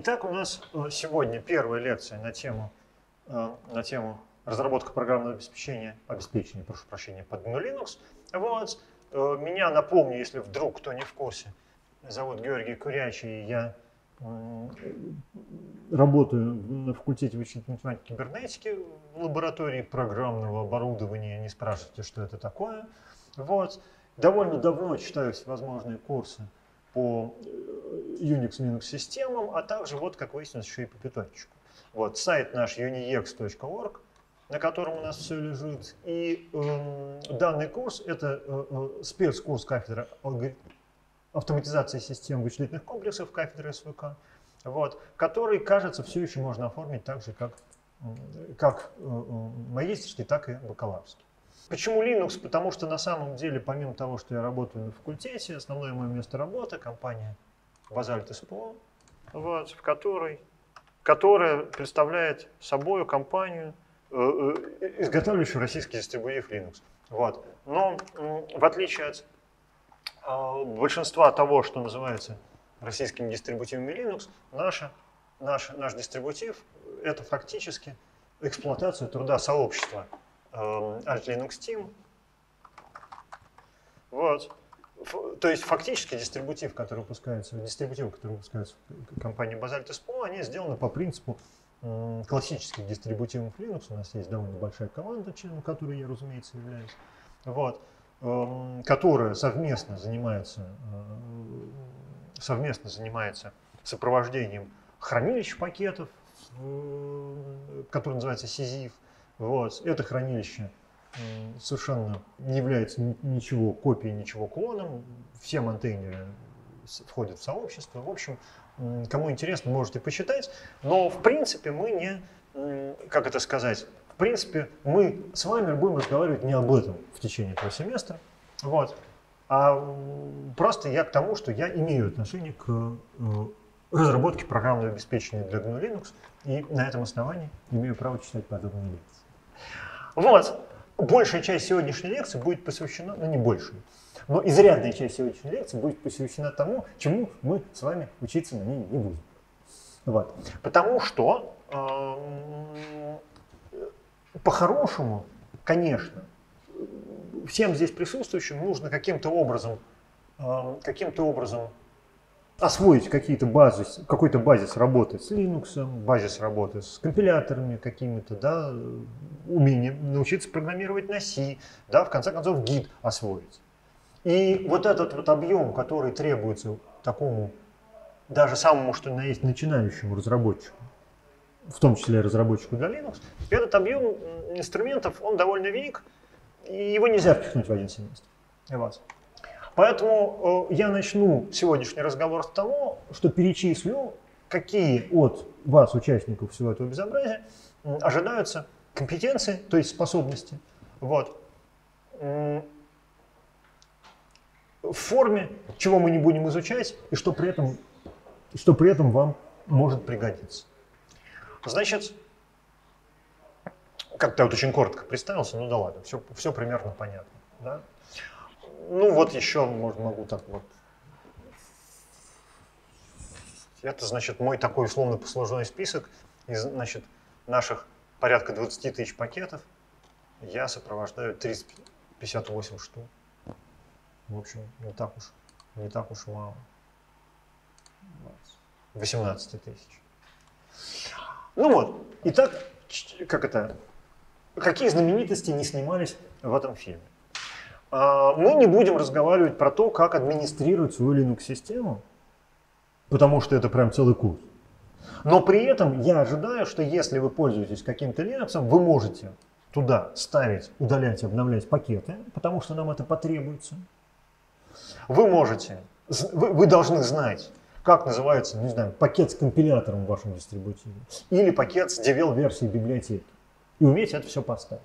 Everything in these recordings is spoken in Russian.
Итак, у нас э, сегодня первая лекция на тему, э, на тему разработка программного обеспечения, обеспечения, прошу прощения, под Linux. Вот. Э, меня, напомню, если вдруг кто не в курсе, зовут Георгий Курячий, я работаю на факультете вычислительной математики кибернетики в лаборатории программного оборудования. Не спрашивайте, что это такое. Вот. Довольно давно читаю всевозможные курсы по э, Unix Linux системам, а также, вот как выяснилось, еще и по питончику. Вот, сайт наш unix.org, на котором у нас все лежит. И э, данный курс – это э, э спецкурс кафедры автоматизации систем вычислительных комплексов кафедры СВК, вот, который, кажется, все еще можно оформить так же, как, как э, магистрский, так и бакалаврский. Почему Linux? Потому что на самом деле, помимо того, что я работаю на факультете, основное мое место работы – компания Basalt SPO, вот, в которой, которая представляет собой компанию, э, э, изготавливающую российский дистрибутив Linux. Вот. Но в отличие от э, большинства того, что называется российскими дистрибутивами Linux, наша, наш, наш дистрибутив – это фактически эксплуатация труда сообщества Alt эм, Linux Team. Вот. То есть фактически дистрибутив, который выпускается, дистрибутивы, которые выпускаются в компании Basalt SPO, они сделаны по принципу классических дистрибутивов Linux. У нас есть довольно большая команда, членом которой я, разумеется, являюсь. Вот эм, которая совместно занимается, э, совместно занимается сопровождением хранилищ пакетов, который называется SYSIF, вот. Это хранилище совершенно не является ничего копией, ничего клоном. Все монтейнеры входят в сообщество. В общем, кому интересно, можете почитать. Но в принципе мы не, как это сказать, в принципе мы с вами будем разговаривать не об этом в течение этого семестра. Вот. А просто я к тому, что я имею отношение к э, разработке программного обеспечения для GNU Linux, и на этом основании имею право читать подобные лекции. Вот. Большая часть сегодняшней лекции будет посвящена, ну не большая, но изрядная часть сегодняшней лекции будет посвящена тому, чему мы с вами учиться на ней не будем. Вот. Потому что э, по-хорошему, конечно, всем здесь присутствующим нужно каким-то образом, э, каким-то образом освоить какие-то базис, какой-то базис работы с Linux, базис работы с компиляторами какими-то, да, умение научиться программировать на C, да, в конце концов гид освоить. И вот этот вот объем, который требуется такому, даже самому, что на есть, начинающему разработчику, в том числе разработчику для Linux, этот объем инструментов, он довольно велик, и его нельзя впихнуть в один семестр. И вас. Поэтому э, я начну сегодняшний разговор с того, что перечислю, какие от вас, участников всего этого безобразия, ожидаются компетенции, то есть способности, вот, в форме, чего мы не будем изучать, и что при этом, что при этом вам может пригодиться. Значит, как-то вот очень коротко представился, ну да ладно, все, все примерно понятно. Да? Ну вот еще может, могу так вот. Это, значит, мой такой условно послужной список из, значит, наших порядка 20 тысяч пакетов. Я сопровождаю 358 штук. В общем, не так уж, не так уж мало. 18 тысяч. Ну вот, итак, как это, какие знаменитости не снимались в этом фильме? А, мы не будем разговаривать про то, как администрировать свою Linux-систему, потому что это прям целый курс. Но при этом я ожидаю, что если вы пользуетесь каким-то Linux, вы можете туда ставить, удалять, обновлять пакеты, потому что нам это потребуется. Вы можете, вы, вы должны знать, как называется, не знаю, пакет с компилятором в вашем дистрибутиве или пакет с DVL-версией библиотеки. И уметь это все поставить.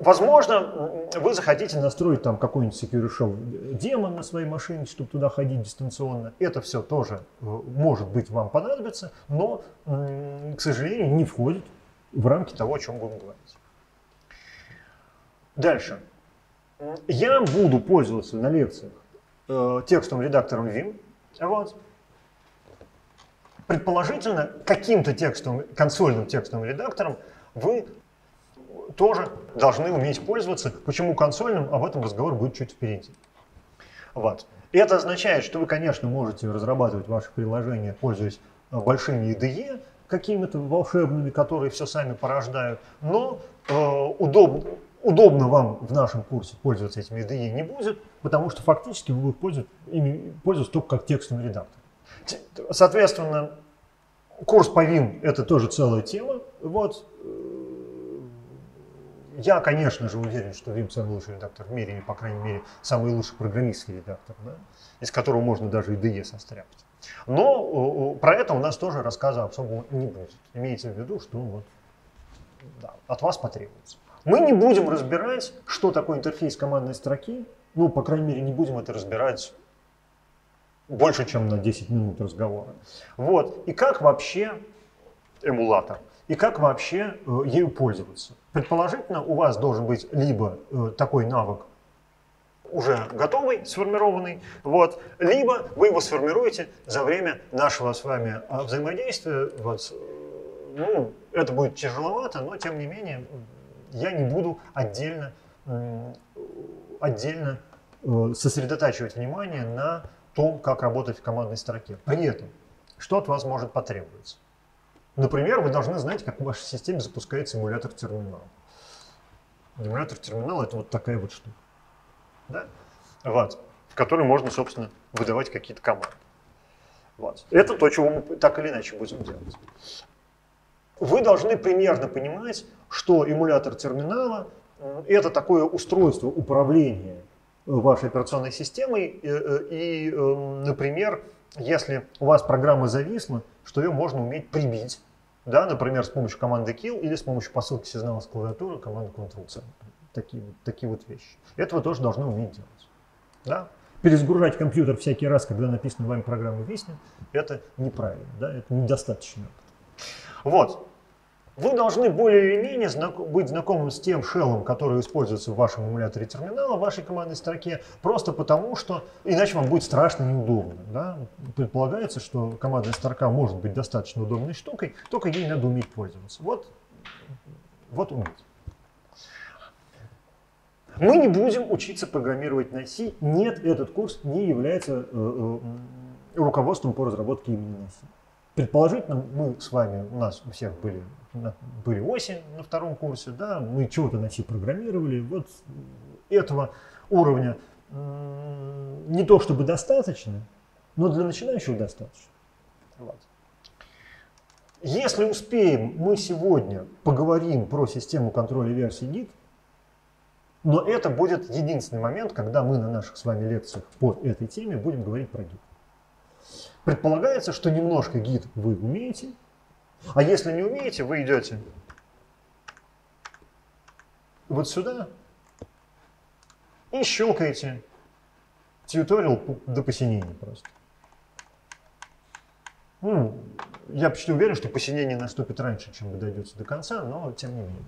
Возможно, вы захотите настроить там какой-нибудь Secure Shell демон на своей машине, чтобы туда ходить дистанционно. Это все тоже э, может быть вам понадобится, но, к сожалению, не входит в рамки того, о чем будем говорить. Дальше. Я буду пользоваться на лекциях э, текстовым редактором Vim. Вот. Предположительно, каким-то текстовым, консольным текстовым редактором вы тоже должны уметь пользоваться. Почему консольным? Об этом разговор будет чуть впереди. Вот. Это означает, что вы, конечно, можете разрабатывать ваше приложение, пользуясь э, большими IDE, какими-то волшебными, которые все сами порождают, но э, удобно, удобно вам в нашем курсе пользоваться этими IDE не будет, потому что фактически вы будете ими пользоваться только как текстовым редактором. Соответственно, курс по Vim это тоже целая тема. Вот. Э, я, конечно же, уверен, что Vim самый лучший редактор в мире, или, по крайней мере, самый лучший программистский редактор, да, из которого можно даже IDE состряпать. Но про это у нас тоже рассказа особо не будет. Имейте в виду, что вот, да, от вас потребуется. Мы не будем разбирать, что такое интерфейс командной строки. Ну, по крайней мере, не будем это разбирать больше, чем на 10 минут разговора. Вот. И как вообще эмулятор, и как вообще э, ею пользоваться. Предположительно, у вас должен быть либо э, такой навык, уже готовый, сформированный, вот, либо вы его сформируете за время нашего с вами а, взаимодействия. Вот, ну, это будет тяжеловато, но тем не менее я не буду отдельно, отдельно э, сосредотачивать внимание на том, как работать в командной строке. При этом, что от вас может потребоваться? Например, вы должны знать, как в вашей системе запускается эмулятор терминала. Эмулятор терминала это вот такая вот штука. Да? Вот. В которой можно, собственно, выдавать какие-то команды. Вот. Это то, чего мы так или иначе будем делать. Вы должны примерно понимать, что эмулятор терминала – это такое устройство управления вашей операционной системой. И, э, например, если у вас программа зависла, что ее можно уметь прибить, да, например, с помощью команды kill или с помощью посылки сигнала с клавиатуры команды Ctrl-C. Такие, такие вот вещи. Это вы тоже должны уметь делать. Да? Перезагружать компьютер всякий раз, когда написана вами программа виснет, это неправильно, да, это недостаточно. Вот. Вы должны более или менее знак быть знакомым с тем шеллом, который используется в вашем эмуляторе терминала, в вашей командной строке, просто потому что иначе вам будет страшно неудобно. Да? Предполагается, что командная строка может быть достаточно удобной штукой, только ей надо уметь пользоваться. Вот, вот уметь. Мы не будем учиться программировать на C. Нет, этот курс не является э, э, руководством по разработке именно на C. Предположительно, мы с вами, у нас у всех были были осень на втором курсе, да, мы чего-то на C программировали, вот этого уровня не то чтобы достаточно, но для начинающих достаточно. Вот. Если успеем, мы сегодня поговорим про систему контроля версий Git, но это будет единственный момент, когда мы на наших с вами лекциях по этой теме будем говорить про Git. Предполагается, что немножко Git вы умеете, а если не умеете, вы идете вот сюда и щелкаете тьюториал до посинения просто. Ну, я почти уверен, что посинение наступит раньше, чем вы дойдете до конца, но тем не менее.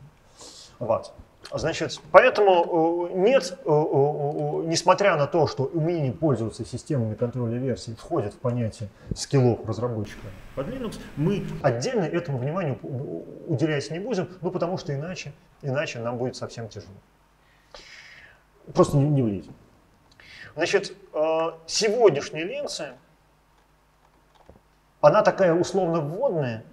Вот. Значит, поэтому э, нет, э, э, несмотря на то, что умение пользоваться системами контроля версий входит в понятие скиллов разработчика под Linux, мы отдельно этому вниманию уделять не будем, ну потому что иначе, иначе нам будет совсем тяжело. Просто не, не влезем. Значит, сегодняшняя лекция, она такая условно вводная,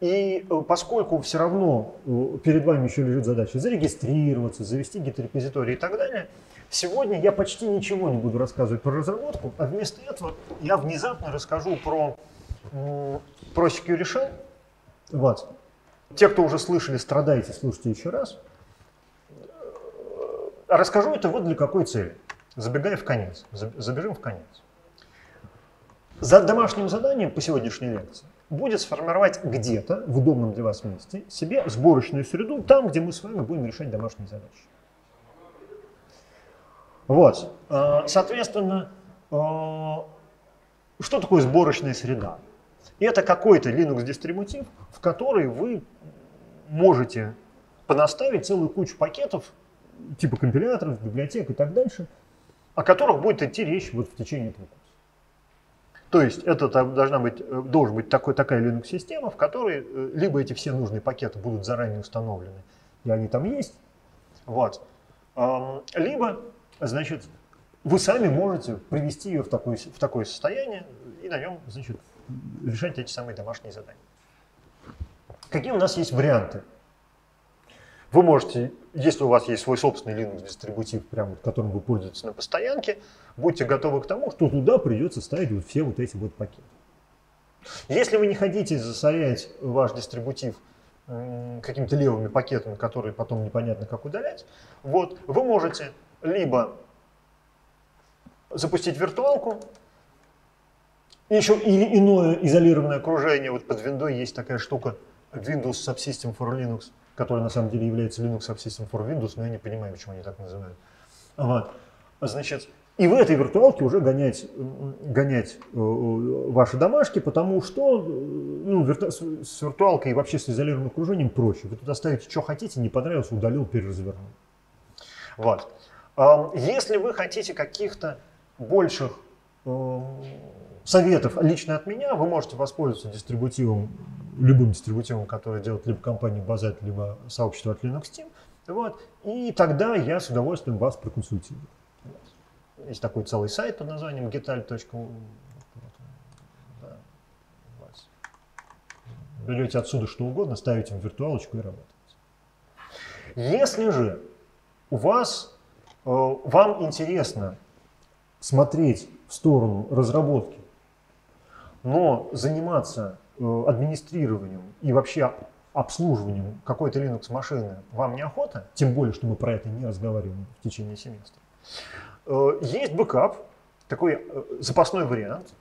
и э, поскольку все равно э, перед вами еще лежит задача зарегистрироваться, завести гид-репозиторий и так далее, сегодня я почти ничего не буду рассказывать про разработку, а вместо этого я внезапно расскажу про, про Shell. Вот. Те, кто уже слышали, страдаете, слушайте еще раз. Расскажу это вот для какой цели. Забегая в конец. Забежим в конец. За домашним заданием по сегодняшней лекции будет сформировать где-то в удобном для вас месте себе сборочную среду, там, где мы с вами будем решать домашние задачи. Вот. А, соответственно, а, что такое сборочная среда? Это какой-то Linux-дистрибутив, в который вы можете понаставить целую кучу пакетов, типа компиляторов, библиотек и так дальше, о которых будет идти речь вот в течение этого. То есть это должна быть, э, должен быть такой, такая Linux-система, в которой э, либо эти все нужные пакеты будут заранее установлены, и они там есть, вот, либо, значит, вы сами можете привести ее в такое, в такое состояние и на нем, значит, решать эти самые домашние задания. Какие у нас есть варианты? Вы можете, если у вас есть свой собственный Linux-дистрибутив, прямо которым вы пользуетесь на постоянке, будьте готовы к тому, что туда придется ставить вот все вот эти вот пакеты. Если вы не хотите засорять ваш дистрибутив какими-то левыми пакетами, которые потом непонятно как удалять, вот, вы можете либо запустить виртуалку, еще или иное изолированное окружение. Вот под Windows есть такая штука Windows Subsystem for Linux, который на самом деле является Linux Subsystem for Windows, но я не понимаю, почему они так называют. Вот. Значит, и в этой виртуалке уже гонять, гонять э, ваши домашки, потому что э, ну, с виртуалкой и вообще с изолированным окружением проще. Вы туда ставите, что хотите, не понравилось, удалил, переразвернул. Вот. Если вы хотите каких-то больших э, советов лично от меня, вы можете воспользоваться дистрибутивом любым дистрибутивом, который делает либо компания Базет, либо сообщество от Linux Team. Вот. И тогда я с удовольствием вас проконсультирую. Есть такой целый сайт под названием getal.ru. Да. Берете отсюда что угодно, ставите в виртуалочку и работаете. Если же у вас, э, вам интересно смотреть в сторону разработки, но заниматься Э, администрированием и вообще обслуживанием какой-то Linux машины вам неохота, тем более, что мы про это не разговариваем в течение семестра, э, есть бэкап, такой э, запасной вариант,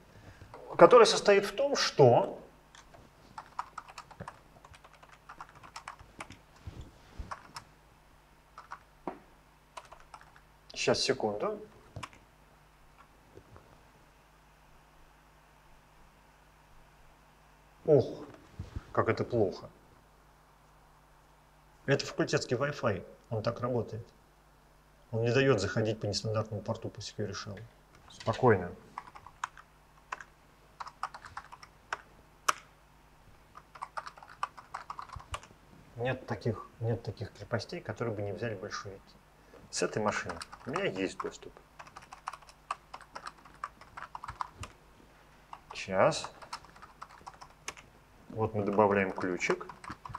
который состоит в том, что Сейчас, секунду. Ох, как это плохо. Это факультетский Wi-Fi, он так работает. Он не дает заходить по нестандартному порту по Secure Shell. Спокойно. Нет таких, нет таких крепостей, которые бы не взяли большевики. С этой машины у меня есть доступ. Сейчас. Вот мы добавляем ключик.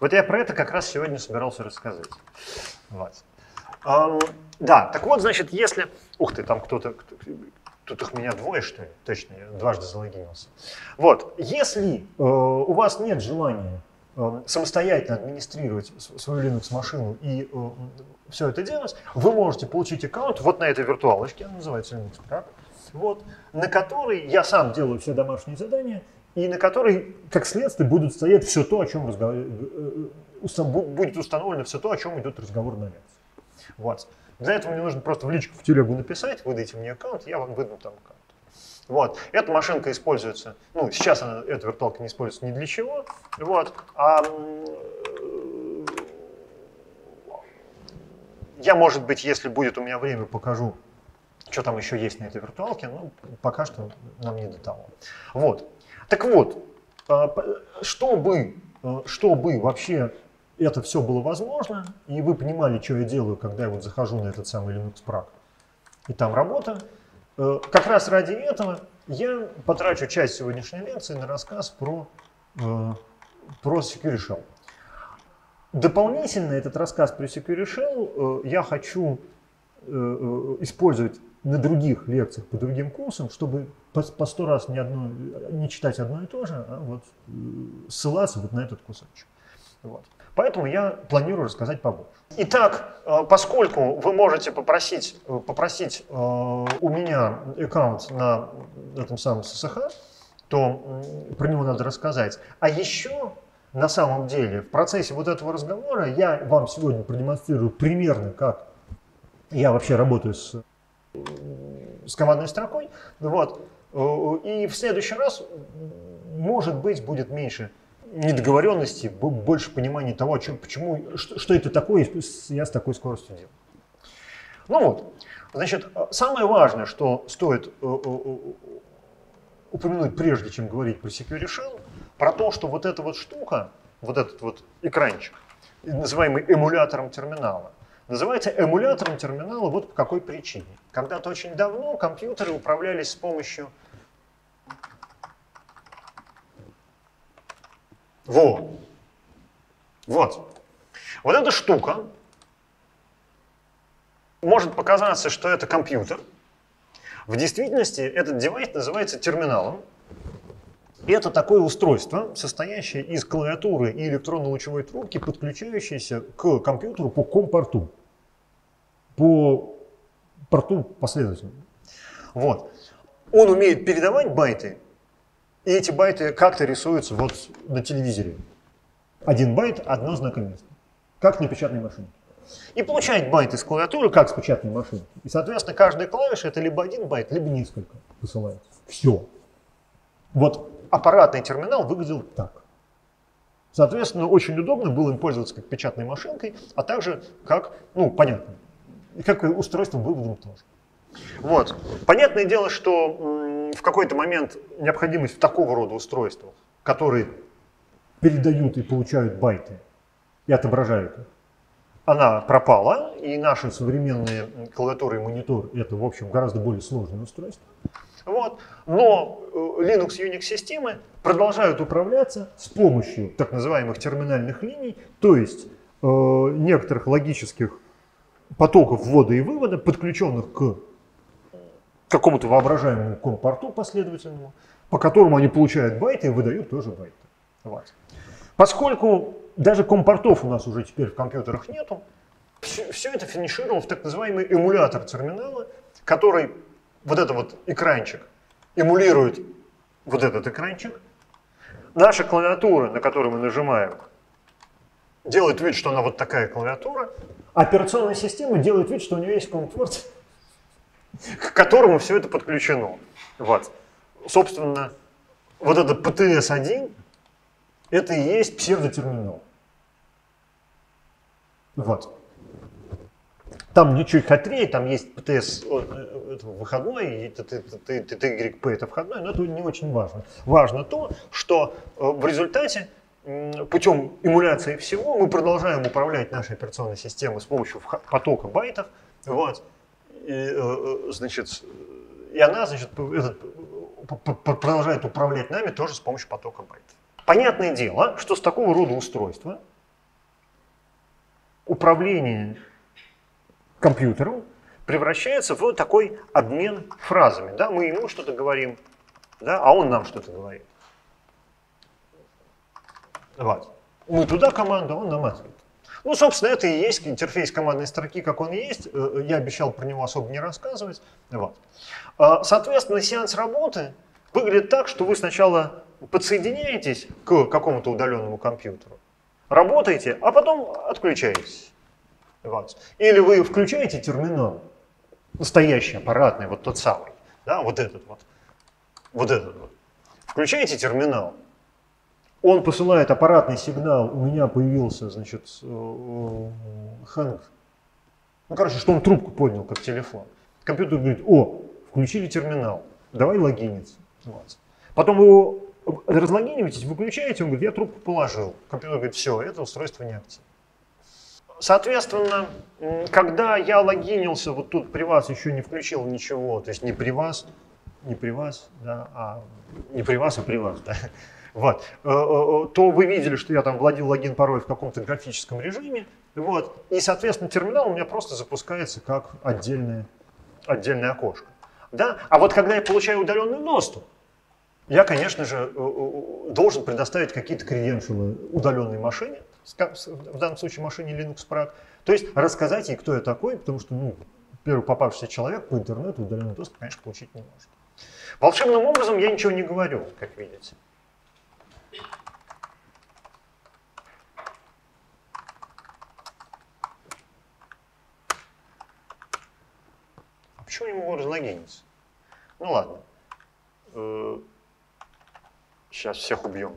Вот я про это как раз сегодня собирался рассказать. Вот. Um, да, так вот, значит, если... Ух ты, там кто-то... Тут их меня двое, что ли? Точно, я дважды залогинился. Вот, если э, у вас нет желания э, самостоятельно администрировать свою Linux-машину и э, все это делать, вы можете получить аккаунт вот на этой виртуалочке, она называется Linux Prac, вот, на которой я сам делаю все домашние задания, и на которой, как следствие, будут стоять все то, о чем разговор... Э, э, будет установлено все то, о чем идет разговор на лекции. Вот. Для этого мне нужно просто в личку в телегу написать, выдайте мне аккаунт, я вам выдам там аккаунт. Вот. Эта машинка используется, ну, сейчас она, эта виртуалка не используется ни для чего, вот, а я, может быть, если будет у меня время, покажу, что там еще есть на этой виртуалке, но пока что нам не до того. Вот. Так вот, а, чтобы, а, чтобы вообще это все было возможно, и вы понимали, что я делаю, когда я вот захожу на этот самый Linux Prac, и там работа, э, как раз ради этого я потрачу часть сегодняшней лекции на рассказ про, э, про Security Shell. Дополнительно этот рассказ про Security Shell э, я хочу использовать на других лекциях по другим курсам, чтобы по, сто раз не, одно, не читать одно и то же, а вот э, ссылаться вот на этот кусочек. Вот. Поэтому я планирую рассказать побольше. Итак, э, поскольку вы можете попросить, э, попросить у меня аккаунт на этом самом ССХ, то про него надо рассказать. А еще на самом деле в процессе вот этого разговора я вам сегодня продемонстрирую примерно, как я вообще работаю с с командной строкой. Вот. И в следующий раз, может быть, будет меньше недоговоренности, больше понимания того, что, почему, что, что это такое, я с такой скоростью делаю. Ну вот, значит, самое важное, что стоит упомянуть, прежде чем говорить про Security Shell, про то, что вот эта вот штука, вот этот вот экранчик, называемый эмулятором терминала, называется эмулятором терминала вот по какой причине. Когда-то очень давно компьютеры управлялись с помощью Во. Вот. Вот эта штука может показаться, что это компьютер. В действительности этот девайс называется терминалом. Это такое устройство, состоящее из клавиатуры и электронно-лучевой трубки, подключающееся к компьютеру по компорту. По порту последовательно. Вот. Он умеет передавать байты и эти байты как-то рисуются вот на телевизоре. Один байт, одно знакоместо. Как на печатной машине. И получает байты с клавиатуры, как с печатной машины. И, соответственно, каждая клавиша это либо один байт, либо несколько посылается. Все. Вот аппаратный терминал выглядел так. Соответственно, очень удобно было им пользоваться как печатной машинкой, а также как, ну, понятно, и как устройством выводом тоже. Вот. Понятное дело, что в какой-то момент необходимость в такого рода устройствах, которые передают и получают байты и отображают их, она пропала, и наши современные клавиатуры и монитор это, в общем, гораздо более сложное устройство. Вот. Но э, Linux Unix системы продолжают управляться с помощью так называемых терминальных линий, то есть э, некоторых логических потоков ввода и вывода, подключенных к какому-то воображаемому компорту последовательному, по которому они получают байты и выдают тоже байты. Вот. Поскольку даже компортов у нас уже теперь в компьютерах нету, все, все это финишировало в так называемый эмулятор терминала, который вот этот вот экранчик эмулирует вот этот экранчик. Наша клавиатура, на которую мы нажимаем, делает вид, что она вот такая клавиатура. Операционная система делает вид, что у нее есть комфорт к которому все это подключено. Вот. Собственно, вот этот PTS-1, это и есть псевдотерминал. Вот. Там ничего хитрее, там есть PTS э, это выходной, TTYP это входной, но это не очень важно. Важно то, что э, в результате путем эмуляции всего мы продолжаем управлять нашей операционной системой с помощью потока байтов. Вот и, э, э, значит, и она значит, этот, продолжает управлять нами тоже с помощью потока байт. Понятное дело, что с такого рода устройства управление компьютером превращается в такой обмен фразами. Да? Мы ему что-то говорим, да? а он нам что-то говорит. Вот. Мы туда команду, он нам ответ. Ну, собственно, это и есть интерфейс командной строки, как он есть. Э, я обещал про него особо не рассказывать. Вот. А, соответственно, сеанс работы выглядит так, что вы сначала подсоединяетесь к какому-то удаленному компьютеру, работаете, а потом отключаетесь. Вот. Или вы включаете терминал, настоящий, аппаратный, вот тот самый, да, вот этот вот, вот этот вот. Включаете терминал, он посылает аппаратный сигнал, у меня появился, значит, э, хэнг. Ну, короче, что он трубку поднял, как телефон. Компьютер говорит, о, включили терминал, давай логиниться. Вот. Потом его разлогиниваетесь, выключаете, он говорит, я трубку положил. Компьютер говорит, все, это устройство не активно. Соответственно, когда я логинился, вот тут при вас еще не включил ничего, то есть не при вас, не при вас, да, а не при вас, а при вас, да, вот, э, э, э, то вы видели, что я там владел логин пароль в каком-то графическом режиме, вот, и, соответственно, терминал у меня просто запускается как отдельное, отдельное окошко. Да? А вот когда я получаю удаленный доступ, я, конечно же, должен предоставить какие-то креденшалы удаленной машине, в данном случае машине Linux Prague, то есть рассказать ей, кто я такой, потому что ну, первый попавшийся человек по интернету удаленный доступ, конечно, получить не может. Волшебным образом я ничего не говорю, как видите. Почему не могу разлогиниться? Ну ладно. Сейчас э, всех убьем.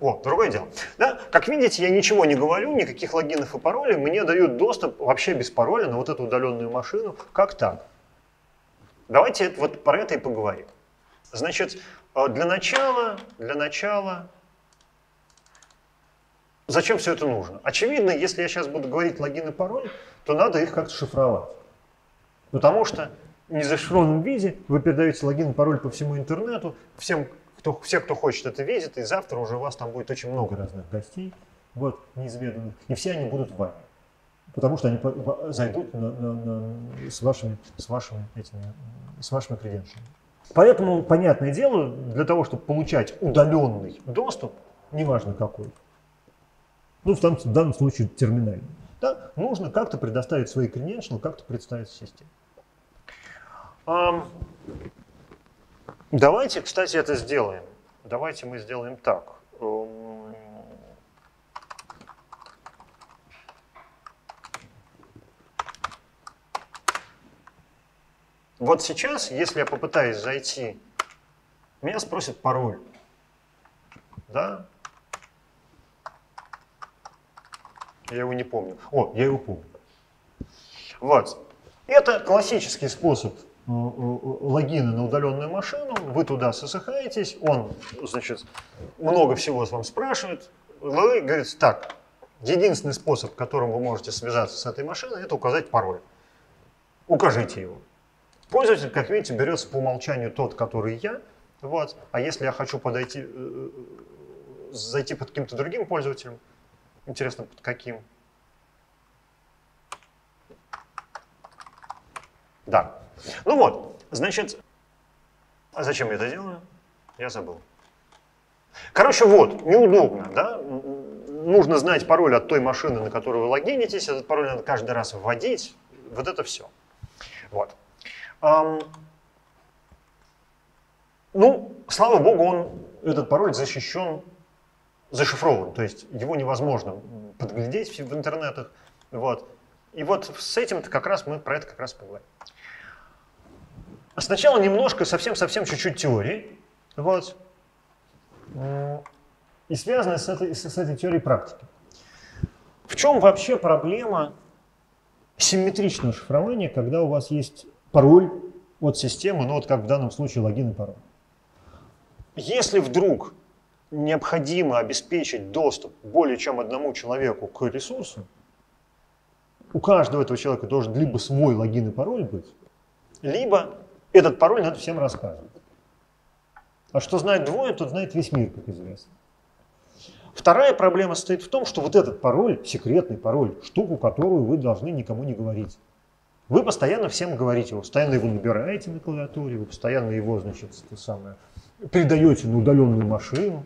О, другое дело. Да? Как видите, я ничего не говорю, никаких логинов и паролей. Мне дают доступ вообще без пароля на вот эту удаленную машину. Как так? Давайте вот про это и поговорим. Значит, для начала, для начала, зачем все это нужно? Очевидно, если я сейчас буду говорить логин и пароль, то надо их как-то шифровать. Потому что в незашифрованном виде вы передаете логин и пароль по всему интернету, всем, кто, все, кто хочет, это видит, и завтра уже у вас там будет очень много разных гостей, вот, неизведанных, и все они будут вами. Потому что они зайдут на, на, на, с вашими, с вашими, этими, с вашими креденшами. Поэтому, понятное дело, для того, чтобы получать удаленный доступ, неважно какой, ну, в, данном случае терминальный, да, нужно как-то предоставить свои credentials, как-то представить систему. Um, давайте, кстати, это сделаем. Давайте мы сделаем так. Um, Вот сейчас, если я попытаюсь зайти, меня спросят пароль. Да? Я его не помню. О, я его помню. Вот. Это классический способ э, э, логина на удаленную машину. Вы туда сосыхаетесь, он, значит, много всего вам спрашивает. Вы говорите, так, единственный способ, которым вы можете связаться с этой машиной, это указать пароль. Укажите его. Пользователь, как видите, берется по умолчанию тот, который я. Вот. А если я хочу подойти, э, э, зайти под каким-то другим пользователем, интересно, под каким? Да. Ну вот, значит, а зачем я это делаю? Я забыл. Короче, вот, неудобно, да? Нужно знать пароль от той машины, на которую вы логинитесь, этот пароль надо каждый раз вводить, вот это все. Вот. Ну, слава богу, он, этот пароль защищен, зашифрован, то есть его невозможно подглядеть в интернетах. Вот. И вот с этим-то как раз мы про это как раз поговорим. Сначала немножко, совсем-совсем чуть-чуть теории. Вот. И связанной с этой, с этой теорией практики. В чем вообще проблема симметричного шифрования, когда у вас есть пароль от системы, ну вот как в данном случае логин и пароль. Если вдруг необходимо обеспечить доступ более чем одному человеку к ресурсу, у каждого этого человека должен либо свой логин и пароль быть, либо этот пароль надо всем рассказывать. А что знает двое, тот знает весь мир, как известно. Вторая проблема состоит в том, что вот этот пароль, секретный пароль, штуку, которую вы должны никому не говорить. Вы постоянно всем говорите, вы постоянно его набираете на клавиатуре, вы постоянно его, значит, то самое, передаете на удаленную машину,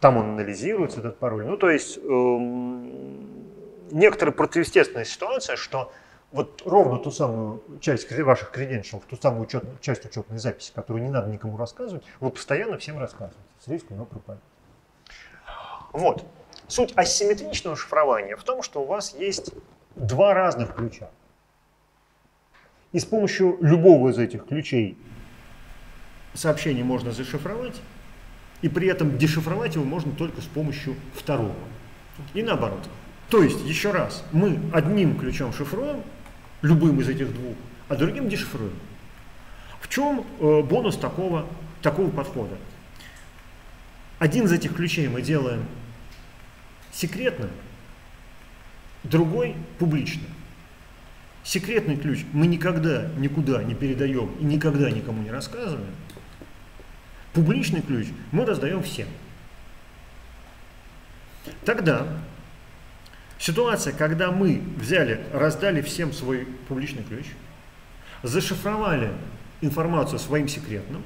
там он анализируется, этот пароль. Ну, то есть, эм, некоторая противоестественная ситуация, что вот ровно ту самую часть ваших креденшалов, ту самую учет, часть учетной записи, которую не надо никому рассказывать, вы постоянно всем рассказываете с риском на пропаганду. Вот. Суть асимметричного шифрования в том, что у вас есть два разных ключа. И с помощью любого из этих ключей сообщение можно зашифровать, и при этом дешифровать его можно только с помощью второго. И наоборот. То есть, еще раз, мы одним ключом шифруем, любым из этих двух, а другим дешифруем. В чем э, бонус такого, такого подхода? Один из этих ключей мы делаем секретно, другой публично. Секретный ключ мы никогда никуда не передаем и никогда никому не рассказываем. Публичный ключ мы раздаем всем. Тогда ситуация, когда мы взяли, раздали всем свой публичный ключ, зашифровали информацию своим секретным,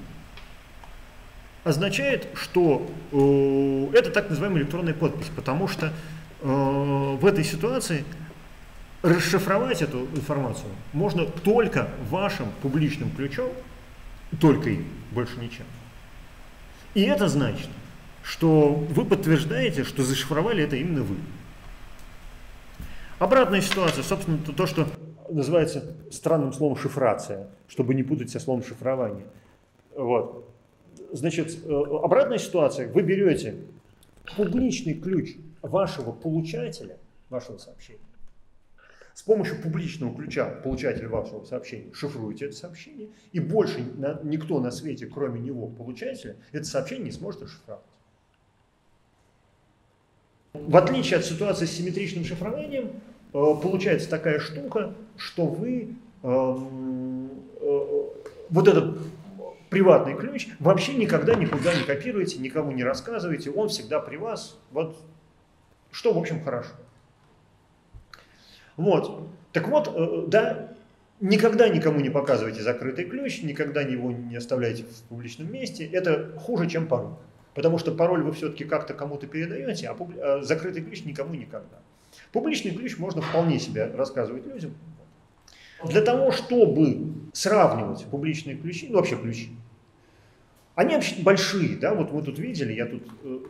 означает, что э, это так называемая электронная подпись, потому что э, в этой ситуации расшифровать эту информацию можно только вашим публичным ключом, только им, больше ничем. И это значит, что вы подтверждаете, что зашифровали это именно вы. Обратная ситуация, собственно, то, что называется странным словом шифрация, чтобы не путать со словом шифрование. Вот. Значит, э, обратная ситуация, вы берете публичный ключ вашего получателя, вашего сообщения, С помощью публичного ключа получатель вашего сообщения шифруете это сообщение, и больше никто на свете, кроме него, получателя, это сообщение не сможет расшифровать. В отличие от ситуации с симметричным шифрованием, э, получается такая штука, что вы эм, э, вот этот приватный ключ вообще никогда никуда не копируете, никому не рассказываете, он всегда при вас. Вот что, в общем, хорошо. Вот. Так вот, э, да, никогда никому не показывайте закрытый ключ, никогда его не оставляйте в публичном месте. Это хуже, чем пароль. Потому что пароль вы все-таки как-то кому-то передаете, а, публи... а закрытый ключ никому никогда. Публичный ключ можно вполне себе рассказывать людям. Для того, чтобы сравнивать публичные ключи, ну вообще ключи, они вообще большие, да, вот мы тут видели, я тут э,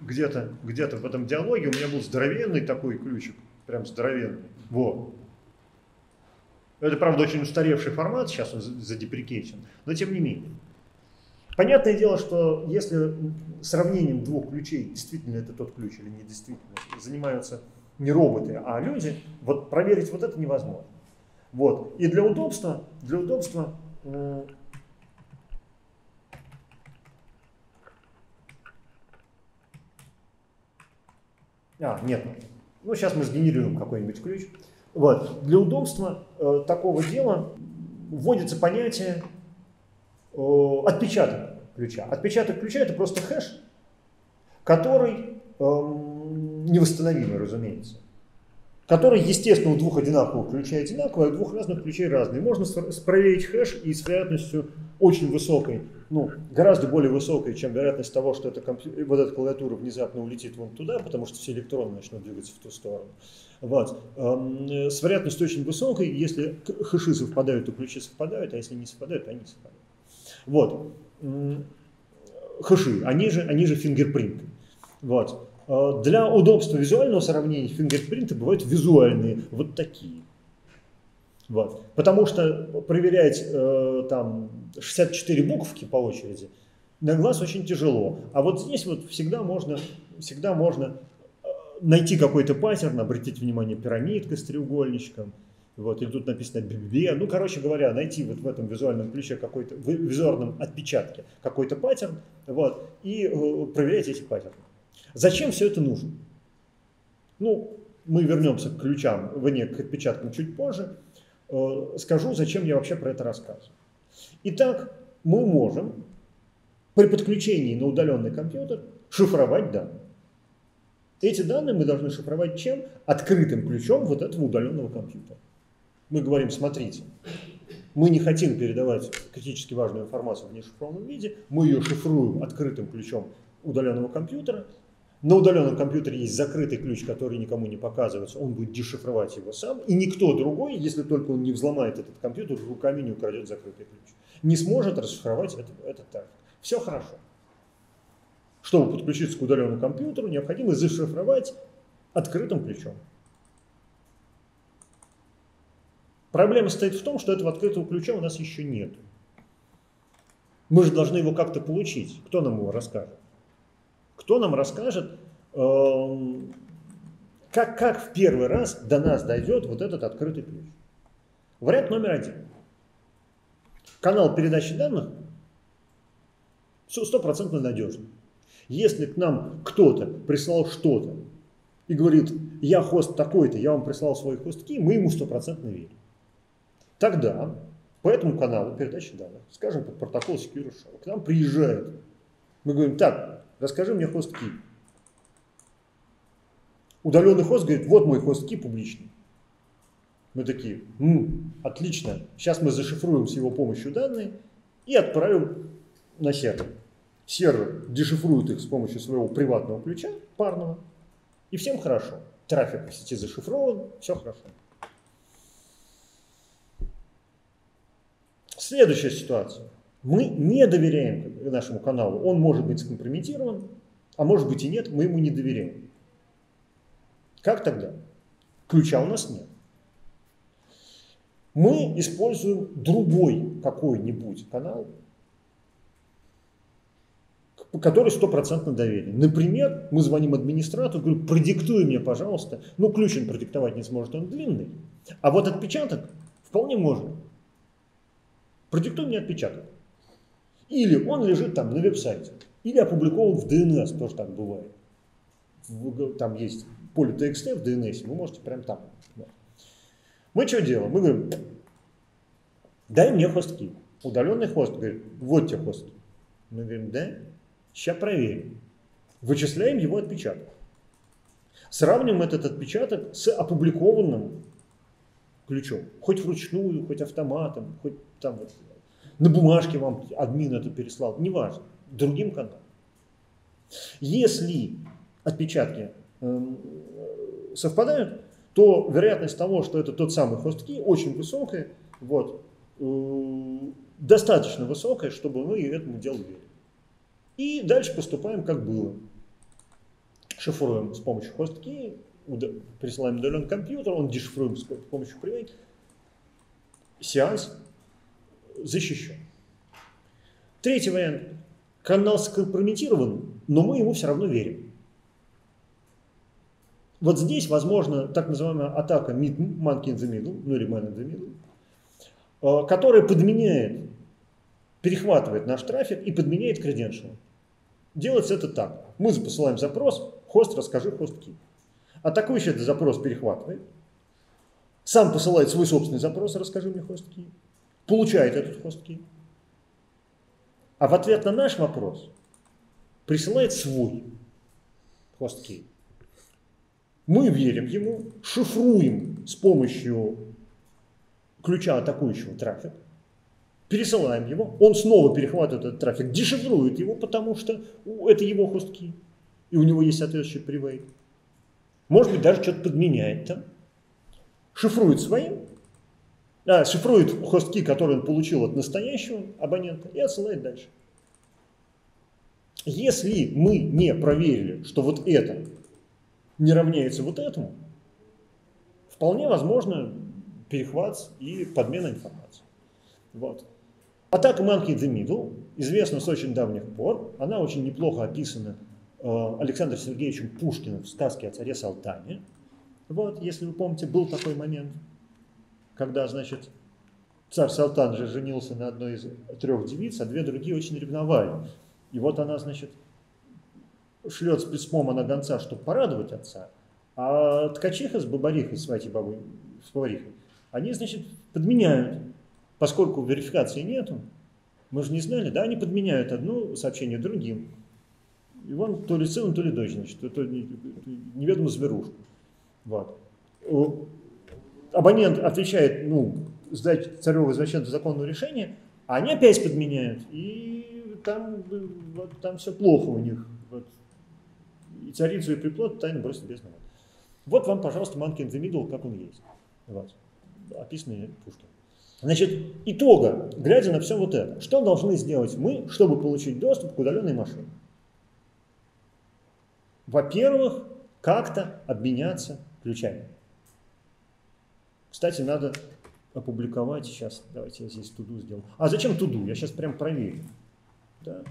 где-то где в этом диалоге, у меня был здоровенный такой ключик, прям здоровенный, вот. Это, правда, очень устаревший формат, сейчас он задеприкейчен, но тем не менее. Понятное дело, что если сравнением двух ключей, действительно это тот ключ или не действительно, занимаются не роботы, а люди, вот проверить вот это невозможно. Вот. И для удобства, для удобства А, нет. Ну, сейчас мы сгенерируем какой-нибудь ключ. Вот. Для удобства э, такого дела вводится понятие э, отпечаток ключа. Отпечаток ключа это просто хэш, который э, невосстановимый, разумеется. Который, естественно, у двух одинаковых ключей одинаковый, а у двух разных ключей разные. Можно проверить хэш и с вероятностью очень высокой, ну, гораздо более высокой, чем вероятность того, что эта компью... вот эта клавиатура внезапно улетит вон туда, потому что все электроны начнут двигаться в ту сторону. Вот. Эм, с вероятностью очень высокой, если хэши совпадают, то ключи совпадают, а если не совпадают, то они совпадают. Вот. Хэши, они же, они же фингерпринты. Вот. Э, для удобства визуального сравнения фингерпринты бывают визуальные, вот такие. Вот. Потому что проверять э, там 64 буковки по очереди на глаз очень тяжело. А вот здесь вот всегда можно, всегда можно э, найти какой-то паттерн, обратить внимание пирамидка с треугольничком, вот, или тут написано бибе. Ну, короче говоря, найти вот в этом визуальном ключе какой-то, в визуальном отпечатке какой-то паттерн, вот, и э, проверять эти паттерны. Зачем все это нужно? Ну, мы вернемся к ключам, вне к отпечаткам чуть позже. Э, скажу, зачем я вообще про это рассказываю. Итак, мы можем при подключении на удаленный компьютер шифровать данные. Эти данные мы должны шифровать чем? Открытым ключом вот этого удаленного компьютера. Мы говорим, смотрите, мы не хотим передавать критически важную информацию в нешифрованном виде, мы ее шифруем открытым ключом удаленного компьютера, на удаленном компьютере есть закрытый ключ, который никому не показывается, он будет дешифровать его сам, и никто другой, если только он не взломает этот компьютер, руками не украдет закрытый ключ, не сможет расшифровать этот, этот трафик. Все хорошо. Чтобы подключиться к удаленному компьютеру, необходимо зашифровать открытым ключом. Проблема стоит в том, что этого открытого ключа у нас еще нет. Мы же должны его как-то получить. Кто нам его расскажет? Кто нам расскажет, эм, как, как в первый раз до нас дойдет вот этот открытый ключ? Вариант номер один. Канал передачи данных стопроцентно надежный. Если к нам кто-то прислал что-то и говорит, я хост такой-то, я вам прислал свои хостки, мы ему стопроцентно верим. Тогда по этому каналу передачи данных, скажем, под протокол Secure Shell, к нам приезжает. Мы говорим, так, расскажи мне хостки. Удаленный хост говорит, вот мой хостки публичный. Мы такие, М, отлично, сейчас мы зашифруем с его помощью данные и отправим на сервер. Сервер дешифрует их с помощью своего приватного ключа, парного, и всем хорошо. Трафик в сети зашифрован, все хорошо. Следующая ситуация. Мы не доверяем нашему каналу. Он может быть скомпрометирован, а может быть и нет, мы ему не доверяем. Как тогда? Ключа у нас нет. Мы используем другой какой-нибудь канал, который стопроцентно доверен. Например, мы звоним администратору, говорю, продиктуй мне, пожалуйста. Ну, ключ он продиктовать не сможет, он длинный. А вот отпечаток вполне может. Продиктуй мне отпечаток. Или он лежит там на веб-сайте, или опубликован в DNS, тоже так бывает. Там есть поле TXT в DNS, вы можете прям там. Мы что делаем? Мы говорим, дай мне хостки. Удаленный хост говорит, вот тебе хост. Мы говорим, да, сейчас проверим. Вычисляем его отпечаток. Сравним этот отпечаток с опубликованным ключом. Хоть вручную, хоть автоматом, хоть там вот на бумажке вам админ это переслал, неважно, другим каналом. Если отпечатки эм, совпадают, то вероятность того, что это тот самый хостки, очень высокая, вот, э, достаточно высокая, чтобы мы этому делу верили. И дальше поступаем, как было. Шифруем с помощью хостки, присылаем удаленный компьютер, он дешифруем с помощью привей. Сеанс защищен. Третий вариант. Канал скомпрометирован, но мы ему все равно верим. Вот здесь, возможно, так называемая атака monkey in the middle, ну или man in the middle, э, которая подменяет, перехватывает наш трафик и подменяет credential. Делается это так. Мы посылаем запрос, хост, расскажи хост ки. Атакующий этот запрос перехватывает, сам посылает свой собственный запрос, расскажи мне хост ки, получает этот хост ки, а в ответ на наш вопрос присылает свой хост ки. Мы верим ему, шифруем с помощью ключа атакующего трафик, пересылаем его, он снова перехватывает этот трафик, дешифрует его, потому что это его хостки, и у него есть соответствующий привейт. Может быть, даже что-то подменяет там. Шифрует своим, а, шифрует хостки, которые он получил от настоящего абонента, и отсылает дальше. Если мы не проверили, что вот это не равняется вот этому, вполне возможно перехват и подмена информации. Вот. Атака Monkey the Middle известна с очень давних пор. Она очень неплохо описана э, Александром Сергеевичем Пушкиным в сказке о царе Салтане. Вот, если вы помните, был такой момент, когда, значит, царь Салтан же женился на одной из трех девиц, а две другие очень ревновали. И вот она, значит, шлет с письмом на гонца, чтобы порадовать отца, а ткачиха с бабарихой, с Ватей бабой, с поварихой, они, значит, подменяют поскольку верификации нету, мы же не знали, да, они подменяют одно сообщение другим. И вон то ли сын, то ли дочь, значит, это неведомо зверушка. Вот. Абонент отвечает, ну, сдать цареву извращенцу законное решение, а они опять подменяют. И там, вот, там все плохо у них. Вот. И царицу и приплод тайно бросит без навод. Вот вам, пожалуйста, in the Middle, как он есть. Вот. Описанный Пушкин. Значит, итога, глядя на все вот это, что должны сделать мы, чтобы получить доступ к удаленной машине? Во-первых, как-то обменяться ключами. Кстати, надо опубликовать сейчас. Давайте я здесь туду сделаю. А зачем туду? Я сейчас прям проверю. Да.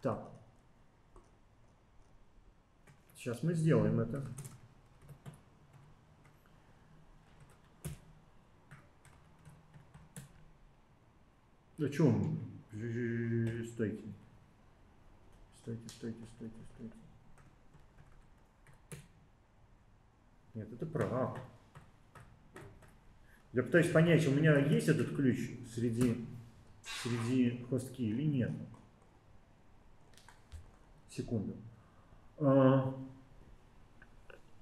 Так. Сейчас мы сделаем это. О чем? Стойте. Стойте, стойте, стойте, стойте. Нет, это прав. Я пытаюсь понять, у меня есть этот ключ среди, среди хостки или нет. Секунду. А,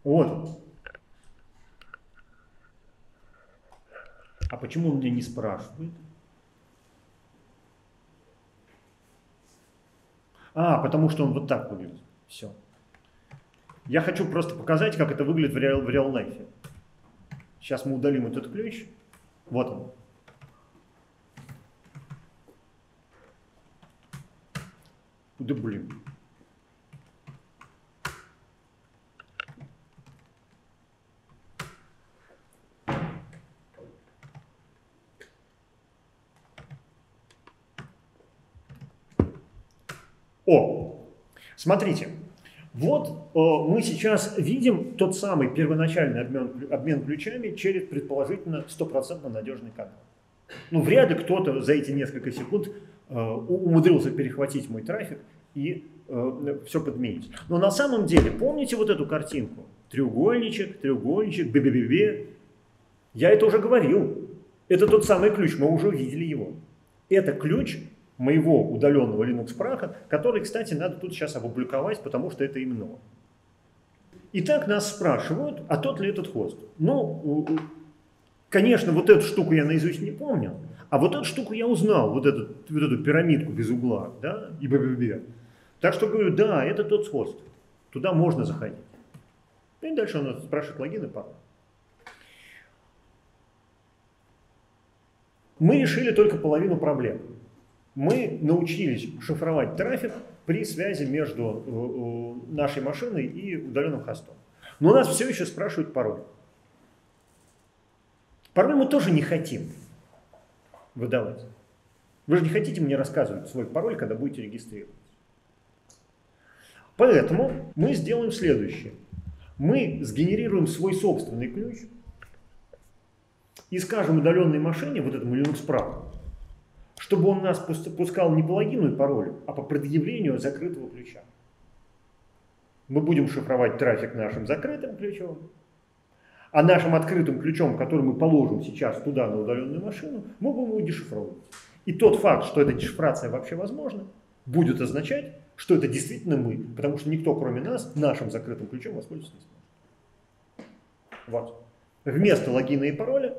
вот. А почему он меня не спрашивает? А, потому что он вот так выглядит. Все. Я хочу просто показать, как это выглядит в реал, в реал лайфе. Сейчас мы удалим этот ключ. Вот он. Да блин. О, смотрите, вот э, мы сейчас видим тот самый первоначальный обмен, обмен ключами через предположительно стопроцентно надежный канал. Ну, вряд ли кто-то за эти несколько секунд э, умудрился перехватить мой трафик и э, все подменить. Но на самом деле, помните вот эту картинку? Треугольничек, треугольничек, бе-бе-бе-бе. Я это уже говорил. Это тот самый ключ, мы уже увидели его. Это ключ моего удаленного Linux праха, который, кстати, надо тут сейчас опубликовать, потому что это именно он. Итак, нас спрашивают, а тот ли этот хост? Ну, конечно, вот эту штуку я наизусть не помню, а вот эту штуку я узнал, вот эту, вот эту пирамидку без угла, да, и БББ. Так что говорю, да, это тот хост, туда можно заходить. И дальше он спрашивает логин и пароль. Мы решили только половину проблем мы научились шифровать трафик при связи между э, э, нашей машиной и удаленным хостом. Но у нас все еще спрашивают пароль. Пароль мы тоже не хотим выдавать. Вы же не хотите мне рассказывать свой пароль, когда будете регистрироваться. Поэтому мы сделаем следующее. Мы сгенерируем свой собственный ключ и скажем удаленной машине, вот этому Linux праву, чтобы он нас пускал не по логину и паролю, а по предъявлению закрытого ключа. Мы будем шифровать трафик нашим закрытым ключом, а нашим открытым ключом, который мы положим сейчас туда, на удаленную машину, мы будем его дешифровывать. И тот факт, что эта дешифрация вообще возможна, будет означать, что это действительно мы, потому что никто, кроме нас, нашим закрытым ключом воспользоваться не сможет. Вот. Вместо логина и пароля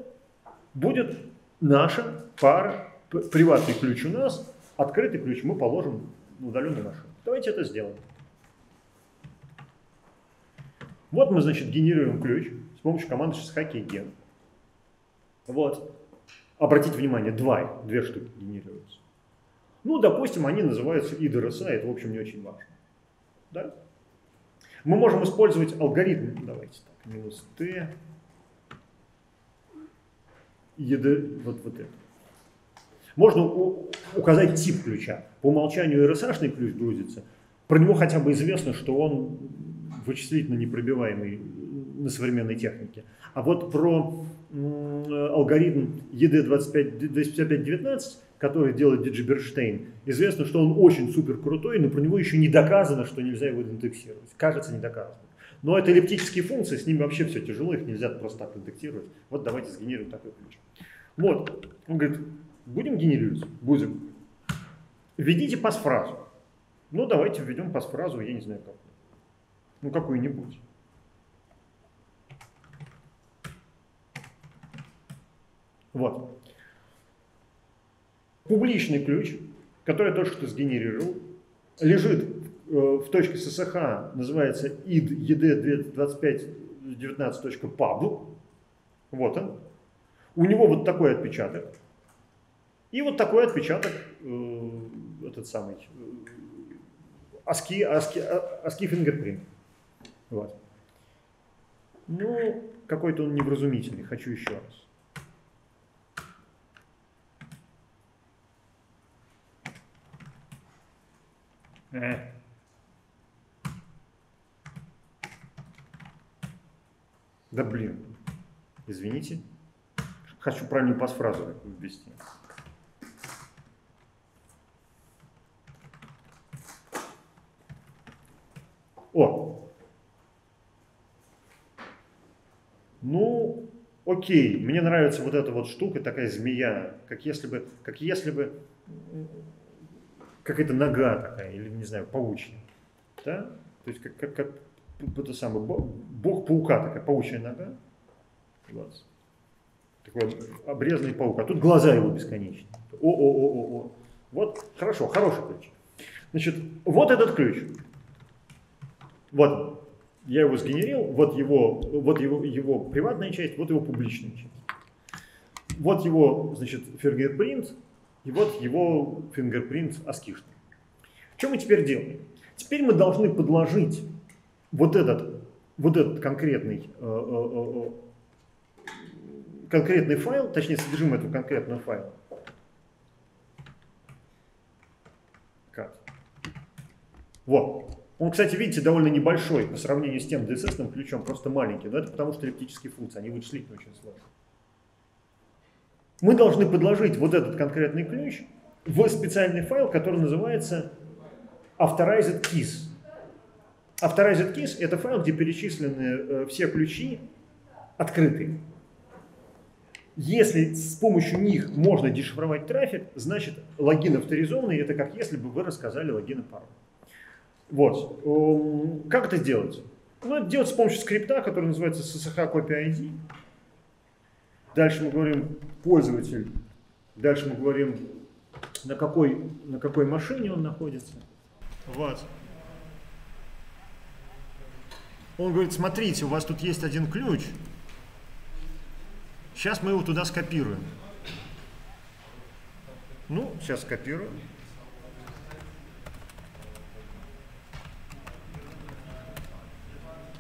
будет наша пара приватный ключ у нас, открытый ключ мы положим в удаленную машину. Давайте это сделаем. Вот мы, значит, генерируем ключ с помощью команды gen. Вот. Обратите внимание, два, две штуки генерируются. Ну, допустим, они называются IDRSA, это, в общем, не очень важно. Да? Мы можем использовать алгоритм, давайте так, минус t, ED, вот, вот это. Можно указать тип ключа. По умолчанию RSA-шный ключ грузится. Про него хотя бы известно, что он вычислительно непробиваемый на современной технике. А вот про алгоритм ED25519, который делает Диджиберштейн, известно, что он очень супер крутой, но про него еще не доказано, что нельзя его индексировать. Кажется, не доказано. Но это эллиптические функции, с ними вообще все тяжело, их нельзя просто так индексировать. Вот давайте сгенерируем такой ключ. Вот, он говорит, Будем генерировать? Будем. Введите пасфразу. Ну, давайте введем пасфразу, я не знаю какую. Ну, какую-нибудь. Вот. Публичный ключ, который я только что сгенерировал, лежит э, в точке SSH, называется id ed2519.pub. Вот он. У него вот такой отпечаток. И вот такой отпечаток, э, этот самый, ASCII, ASCII, ASCII фингерпринт. Вот. Ну, какой-то он невразумительный, хочу еще раз. Э. Да блин, извините. Хочу правильную пасфразу ввести. О! Ну, окей, мне нравится вот эта вот штука, такая змея, как если бы, как если бы какая-то нога такая, или, не знаю, паучья. Да? То есть как, как, как это самое, бог паука, такая паучья нога. Вот. Такой обрезанный паук. А тут глаза его бесконечные. О-о-о-о-о. Вот, хорошо, хороший ключ. Значит, вот этот ключ. Вот я его сгенерил, вот его, вот его, его приватная часть, вот его публичная часть. Вот его, значит, фингерпринт, и вот его фингерпринт аскишный. Что мы теперь делаем? Теперь мы должны подложить вот этот, вот этот конкретный, э, э, э, конкретный файл, точнее содержимое этого конкретного файла, Вот. Он, кстати, видите, довольно небольшой по сравнению с тем DSS ключом, просто маленький. Но это потому, что эллиптические функции, они вычислительно очень сложны. Мы должны подложить вот этот конкретный ключ в специальный файл, который называется authorized keys. Authorized keys – это файл, где перечислены э, все ключи открытые. Если с помощью них можно дешифровать трафик, значит логин авторизованный – это как если бы вы рассказали логин и пароль. Вот. Эм, как это сделать? Ну, это делать с помощью скрипта, который называется SSH Copy ID. Дальше мы говорим пользователь. Дальше мы говорим, на какой, на какой машине он находится. Вот. Он говорит, смотрите, у вас тут есть один ключ. Сейчас мы его туда скопируем. Ну, сейчас скопируем.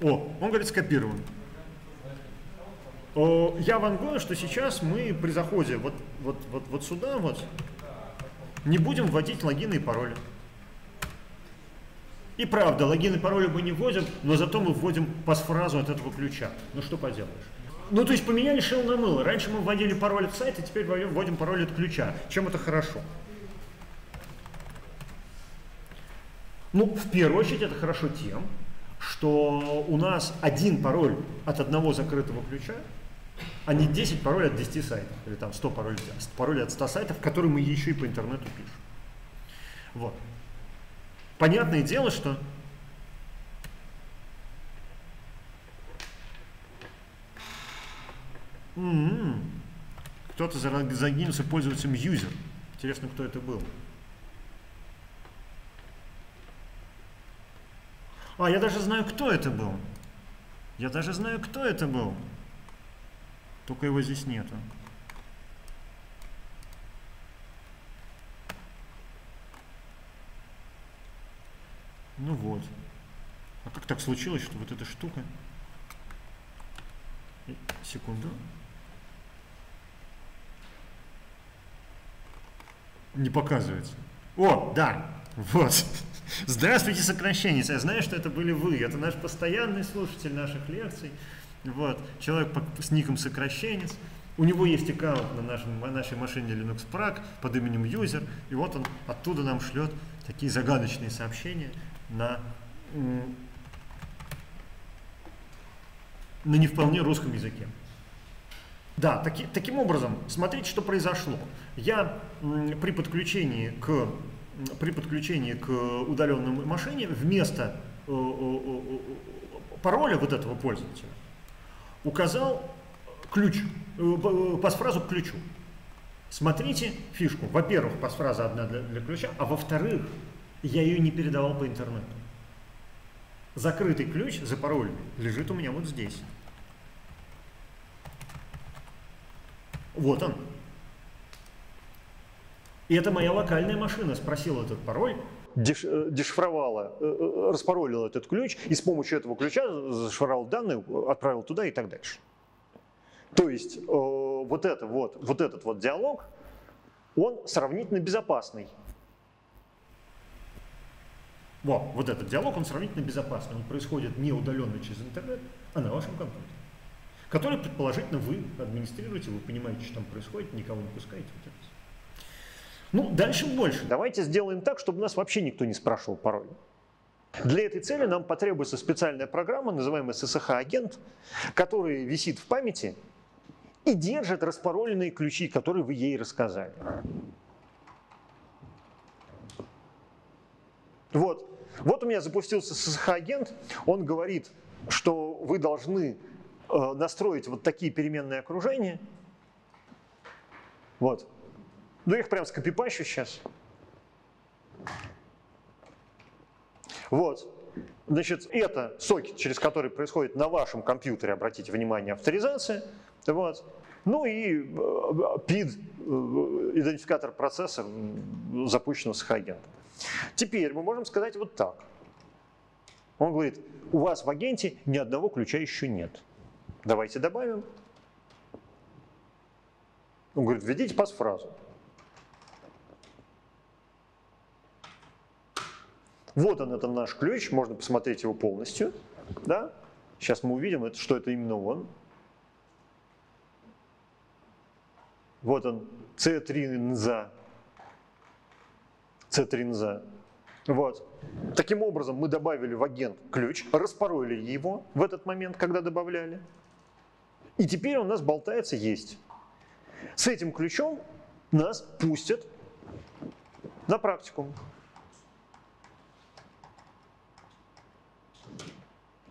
О, он говорит, скопирован. Я вам говорю, что сейчас мы при заходе вот, вот, вот, вот сюда вот не будем вводить логины и пароли. И правда, логин и пароли мы не вводим, но зато мы вводим пасфразу от этого ключа. Ну что поделаешь. Ну, то есть поменяли шел на мыло. Раньше мы вводили пароль от сайта, теперь вводим пароль от ключа. Чем это хорошо? Ну, в первую очередь это хорошо тем, что у нас один пароль от одного закрытого ключа, а не 10 паролей от 10 сайтов, или там 100 паролей, паролей от 100 сайтов, которые мы еще и по интернету пишем. Вот. Понятное дело, что м-м-м. кто-то загинился пользователем юзер. Интересно, кто это был. А, я даже знаю, кто это был. Я даже знаю, кто это был. Только его здесь нету. Ну вот. А как так случилось, что вот эта штука... Секунду. Не показывается. О, да, вот. Здравствуйте, сокращенец. Я знаю, что это были вы. Это наш постоянный слушатель наших лекций. Вот. Человек с ником сокращенец. У него есть аккаунт на, нашем, на нашей машине Linux Prague под именем User. И вот он оттуда нам шлет такие загадочные сообщения на, на не вполне русском языке. Да, таки, таким образом, смотрите, что произошло. Я при подключении к при подключении к удаленной машине вместо э, э, э, пароля вот этого пользователя указал ключ, пасфразу к ключу. Смотрите фишку. Во-первых, пасфраза одна для, для ключа, а во-вторых, я ее не передавал по интернету. Закрытый ключ за пароль лежит у меня вот здесь. Вот он. И это моя локальная машина спросила этот пароль, деш, э, дешифровала, э, э, распаролила этот ключ и с помощью этого ключа зашифровал данные, отправил туда и так дальше. То есть вот, это вот, вот этот вот диалог, он сравнительно безопасный. Во, вот этот диалог, он сравнительно безопасный. Он происходит не удаленно через интернет, а на вашем компьютере. Который, предположительно, вы администрируете, вы понимаете, что там происходит, никого не пускаете. Вот это. Ну, дальше больше. Давайте сделаем так, чтобы нас вообще никто не спрашивал пароль. Для этой цели нам потребуется специальная программа, называемая SSH-агент, который висит в памяти и держит распароленные ключи, которые вы ей рассказали. Вот. Вот у меня запустился SSH-агент, он говорит, что вы должны э, настроить вот такие переменные окружения. Вот. Ну, я их прям скопипащу сейчас. Вот. Значит, это сокет, через который происходит на вашем компьютере, обратите внимание, авторизация. Вот. Ну и PID, э, э, идентификатор процесса, запущенного с агентом. Теперь мы можем сказать вот так. Он говорит, у вас в агенте ни одного ключа еще нет. Давайте добавим. Он говорит, введите пас-фразу. Вот он, это наш ключ, можно посмотреть его полностью. Да? Сейчас мы увидим, что это именно он. Вот он, C3 нза. C3 нза. Вот. Таким образом, мы добавили в агент ключ, распороли его в этот момент, когда добавляли. И теперь у нас болтается есть. С этим ключом нас пустят на практику.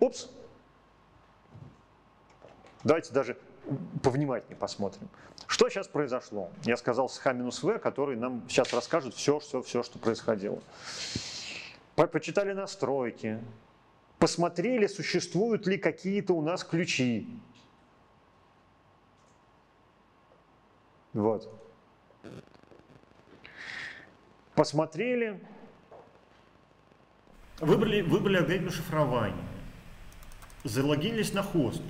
Упс. Давайте даже повнимательнее посмотрим. Что сейчас произошло? Я сказал с Х-В, который нам сейчас расскажет все, все, все, что происходило. Почитали настройки, посмотрели, существуют ли какие-то у нас ключи. Вот. Посмотрели. Выбрали, выбрали алгоритм шифрования. Залогинились на хост.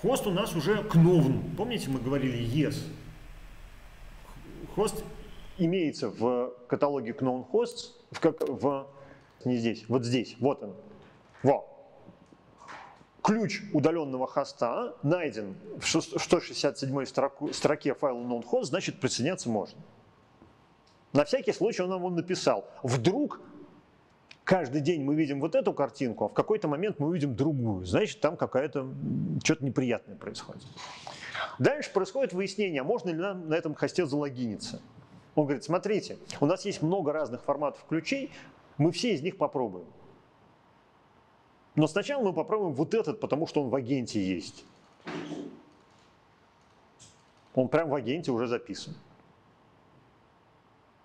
Хост у нас уже кновн. Помните, мы говорили yes. Хост имеется в каталоге Known Hosts, в, как, в, не здесь, вот здесь, вот он. Во. Ключ удаленного хоста найден в 167 строку, строке файла known host, значит присоединяться можно. На всякий случай он нам написал. Вдруг каждый день мы видим вот эту картинку, а в какой-то момент мы увидим другую. Значит, там какая-то что-то неприятное происходит. Дальше происходит выяснение, а можно ли нам на этом хосте залогиниться. Он говорит, смотрите, у нас есть много разных форматов ключей, мы все из них попробуем. Но сначала мы попробуем вот этот, потому что он в агенте есть. Он прям в агенте уже записан.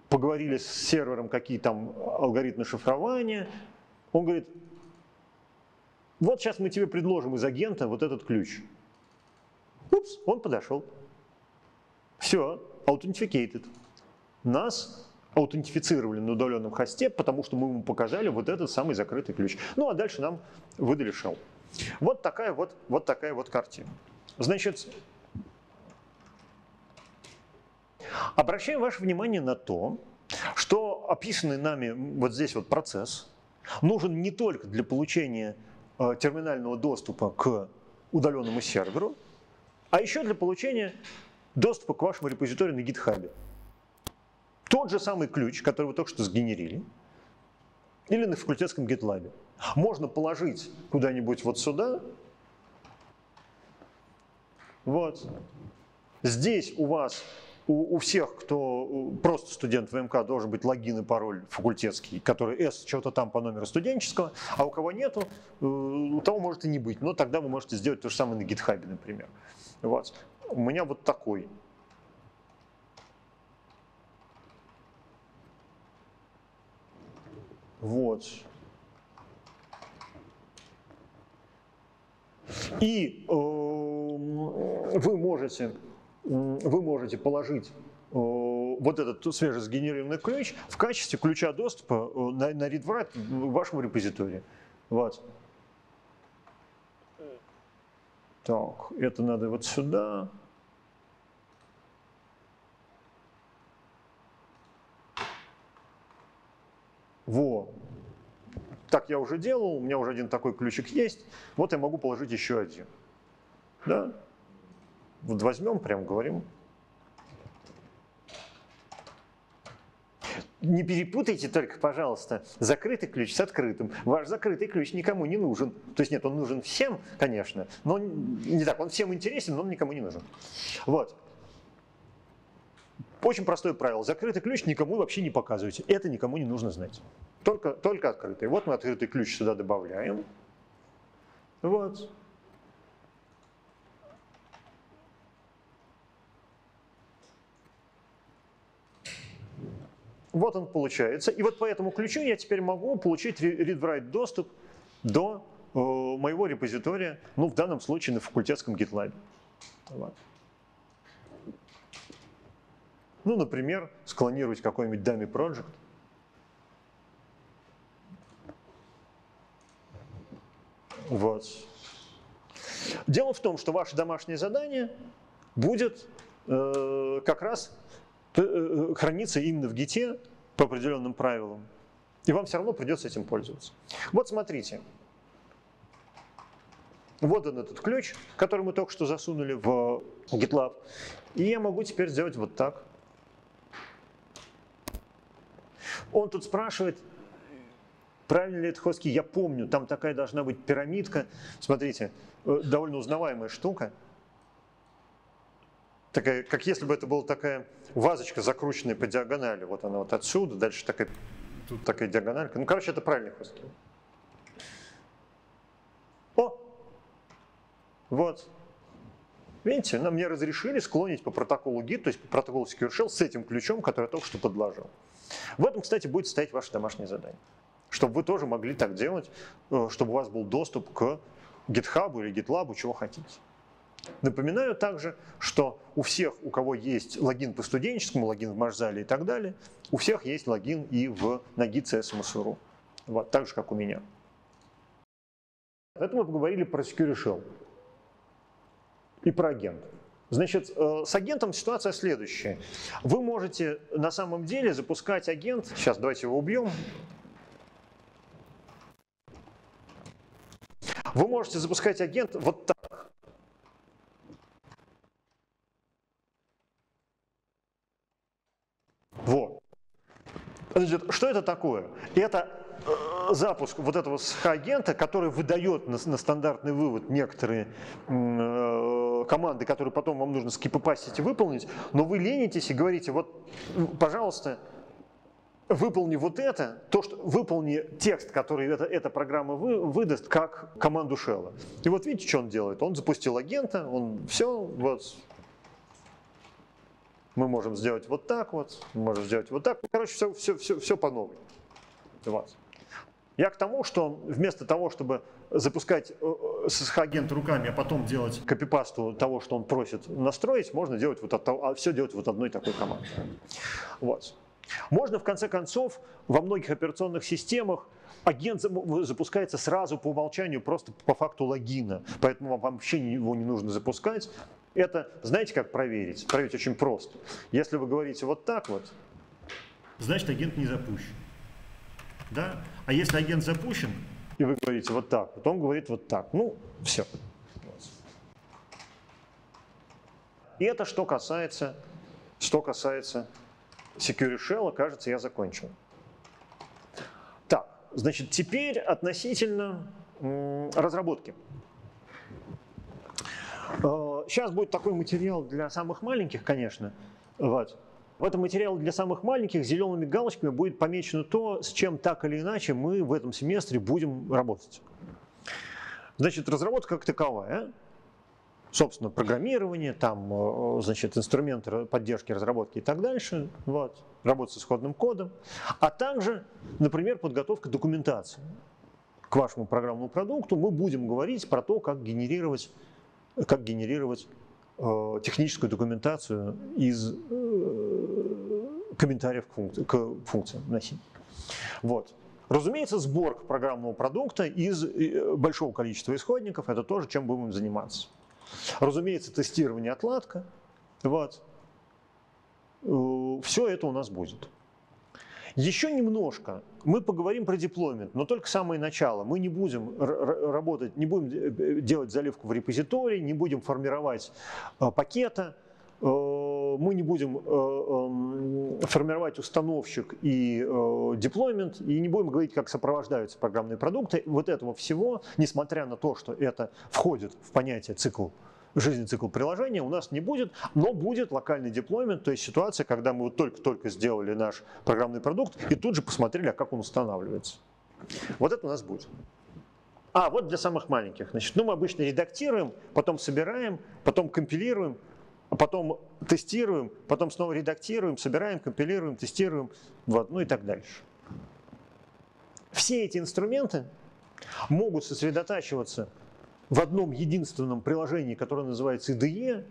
Поговорили с сервером, какие там алгоритмы шифрования. Он говорит, вот сейчас мы тебе предложим из агента вот этот ключ. Упс, он подошел. Все, authenticated нас аутентифицировали на удаленном хосте, потому что мы ему показали вот этот самый закрытый ключ. Ну а дальше нам выдали shell. Вот такая вот, вот такая вот картина. Значит, обращаем ваше внимание на то, что описанный нами вот здесь вот процесс нужен не только для получения э, терминального доступа к удаленному серверу, а еще для получения доступа к вашему репозиторию на GitHub. Тот же самый ключ, который вы только что сгенерили, или на факультетском GitLab. Можно положить куда-нибудь вот сюда. Вот. Здесь у вас, у, у всех, кто просто студент ВМК, должен быть логин и пароль факультетский, который S чего-то там по номеру студенческого, а у кого нету, э, у того может и не быть. Но тогда вы можете сделать то же самое на GitHub, например. Вот. У меня вот такой Вот. И э, вы можете, вы можете положить э, вот этот свежесгенерированный ключ в качестве ключа доступа э, на, на read-write в вашем репозитории. Вот. Так, это надо вот сюда. Во. Так я уже делал, у меня уже один такой ключик есть. Вот я могу положить еще один. Да? Вот возьмем, прям говорим. Не перепутайте только, пожалуйста, закрытый ключ с открытым. Ваш закрытый ключ никому не нужен. То есть нет, он нужен всем, конечно, но не так, он всем интересен, но он никому не нужен. Вот. Очень простое правило. Закрытый ключ никому вообще не показывайте. Это никому не нужно знать. Только, только открытый. Вот мы открытый ключ сюда добавляем. Вот. Вот он получается. И вот по этому ключу я теперь могу получить read-write доступ до э, моего репозитория, ну в данном случае на факультетском GitLab. Ну, например, склонировать какой-нибудь dummy project. Вот. Дело в том, что ваше домашнее задание будет э, как раз э, храниться именно в гите по определенным правилам. И вам все равно придется этим пользоваться. Вот смотрите. Вот он этот ключ, который мы только что засунули в GitLab. И я могу теперь сделать вот так. Он тут спрашивает, правильно ли это хоски. Я помню, там такая должна быть пирамидка. Смотрите, э, довольно узнаваемая штука. Такая, как если бы это была такая вазочка, закрученная по диагонали. Вот она вот отсюда, дальше такая, тут такая диагональка. Ну, короче, это правильный хоски. О! Вот. Видите, нам мне разрешили склонить по протоколу GIT, то есть по протоколу Secure Shell с этим ключом, который я только что подложил. В этом, кстати, будет стоять ваше домашнее задание. Чтобы вы тоже могли так делать, э, чтобы у вас был доступ к GitHub или GitLab, чего хотите. Напоминаю также, что у всех, у кого есть логин по студенческому, логин в Маршзале и так далее, у всех есть логин и в, на GitCSMSRU. Вот, так же, как у меня. Это мы поговорили про Security Shell и про агента. Значит, э, с агентом ситуация следующая. Вы можете на самом деле запускать агент. Сейчас давайте его убьем. Вы можете запускать агент вот так. Вот. Значит, что это такое? Это э, запуск вот этого агента, который выдает на, на стандартный вывод некоторые э, команды, которые потом вам нужно скипопастить и выполнить, но вы ленитесь и говорите, вот, пожалуйста, выполни вот это, то, что выполни текст, который эта, эта программа вы, выдаст, как команду шелла. И вот видите, что он делает? Он запустил агента, он все, вот, мы можем сделать вот так вот, мы можем сделать вот так. Короче, все, все, все, все по новой. Вот. Я к тому, что вместо того, чтобы запускать SSH-агент э, руками, а потом делать копипасту того, что он просит настроить, можно делать вот от а все делать вот одной такой командой. Вот. Можно, в конце концов, во многих операционных системах агент запускается сразу по умолчанию, просто по факту логина. Поэтому вам вообще его не нужно запускать. Это, знаете, как проверить? Проверить очень просто. Если вы говорите вот так вот, значит агент не запущен. Да? А если агент запущен, и вы говорите вот так, вот он говорит вот так, ну, все. И это что касается, что касается Security Shell, кажется, я закончил. Так, значит, теперь относительно разработки. Сейчас э, будет такой материал для самых маленьких, конечно. Вот. В этом материале для самых маленьких зелеными галочками будет помечено то, с чем так или иначе мы в этом семестре будем работать. Значит, разработка как таковая, собственно, программирование, там, э, значит, инструменты поддержки разработки и так дальше, вот, работа с исходным кодом, а также, например, подготовка документации к вашему программному продукту. Мы будем говорить про то, как генерировать как генерировать э, техническую документацию из э, комментариев к, функции, к функциям носителя. Вот. Разумеется, сборка программного продукта из э, большого количества исходников – это тоже, чем будем заниматься. Разумеется, тестирование, отладка. Вот. Все это у нас будет. Еще немножко мы поговорим про деплоймент, но только самое начало. Мы не будем работать, не будем делать заливку в репозитории, не будем формировать э, пакета, э, мы не будем э, эм, формировать установщик и деплоймент, и не будем говорить, как сопровождаются программные продукты. Вот этого всего, несмотря на то, что это входит в понятие цикл жизненный цикл приложения у нас не будет, но будет локальный деплоймент, то есть ситуация, когда мы вот только-только сделали наш программный продукт и тут же посмотрели, а как он устанавливается. Вот это у нас будет. А, вот для самых маленьких. Значит, ну, мы обычно редактируем, потом собираем, потом компилируем, потом тестируем, потом снова редактируем, собираем, компилируем, тестируем, вот, ну и так дальше. Все эти инструменты могут сосредотачиваться в одном единственном приложении, которое называется IDE,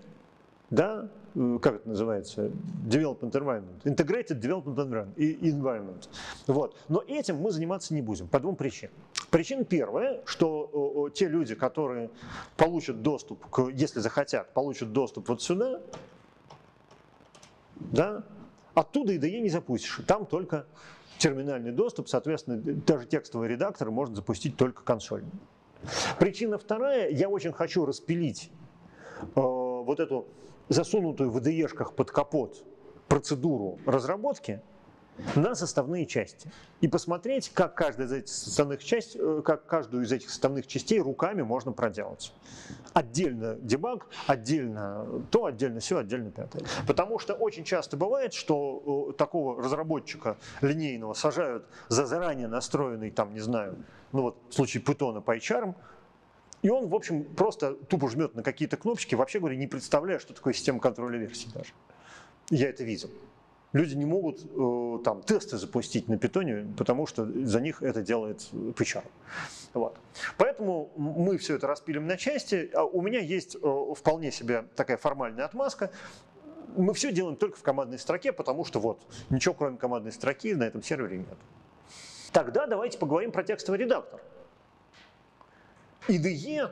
да, э, как это называется, Development Environment, Integrated Development Environment. Вот. Но этим мы заниматься не будем по двум причинам. Причина первая, что те люди, которые получат доступ, к, если захотят, получат доступ вот сюда, да, оттуда IDE не запустишь, там только терминальный доступ, соответственно, даже текстовый редактор можно запустить только консольно. Причина вторая, я очень хочу распилить э, вот эту засунутую в IDE-шках под капот процедуру разработки на составные части и посмотреть, как каждая из этих составных частей, э, как каждую из этих составных частей руками можно проделать. Отдельно дебаг, отдельно то, отдельно все, отдельно пятое. Потому что очень часто бывает, что э, такого разработчика линейного сажают за заранее настроенный, там, не знаю, ну вот в случае Python HR, и он, в общем, просто тупо жмет на какие-то кнопочки, вообще говоря, не представляя, что такое система контроля версий даже. Я это видел. Люди не могут э, там тесты запустить на питоне, потому что за них это делает PHR. Вот. Поэтому мы все это распилим на части. А у меня есть э, вполне себе такая формальная отмазка. Мы все делаем только в командной строке, потому что вот ничего кроме командной строки на этом сервере нет. Тогда давайте поговорим про текстовый редактор. IDE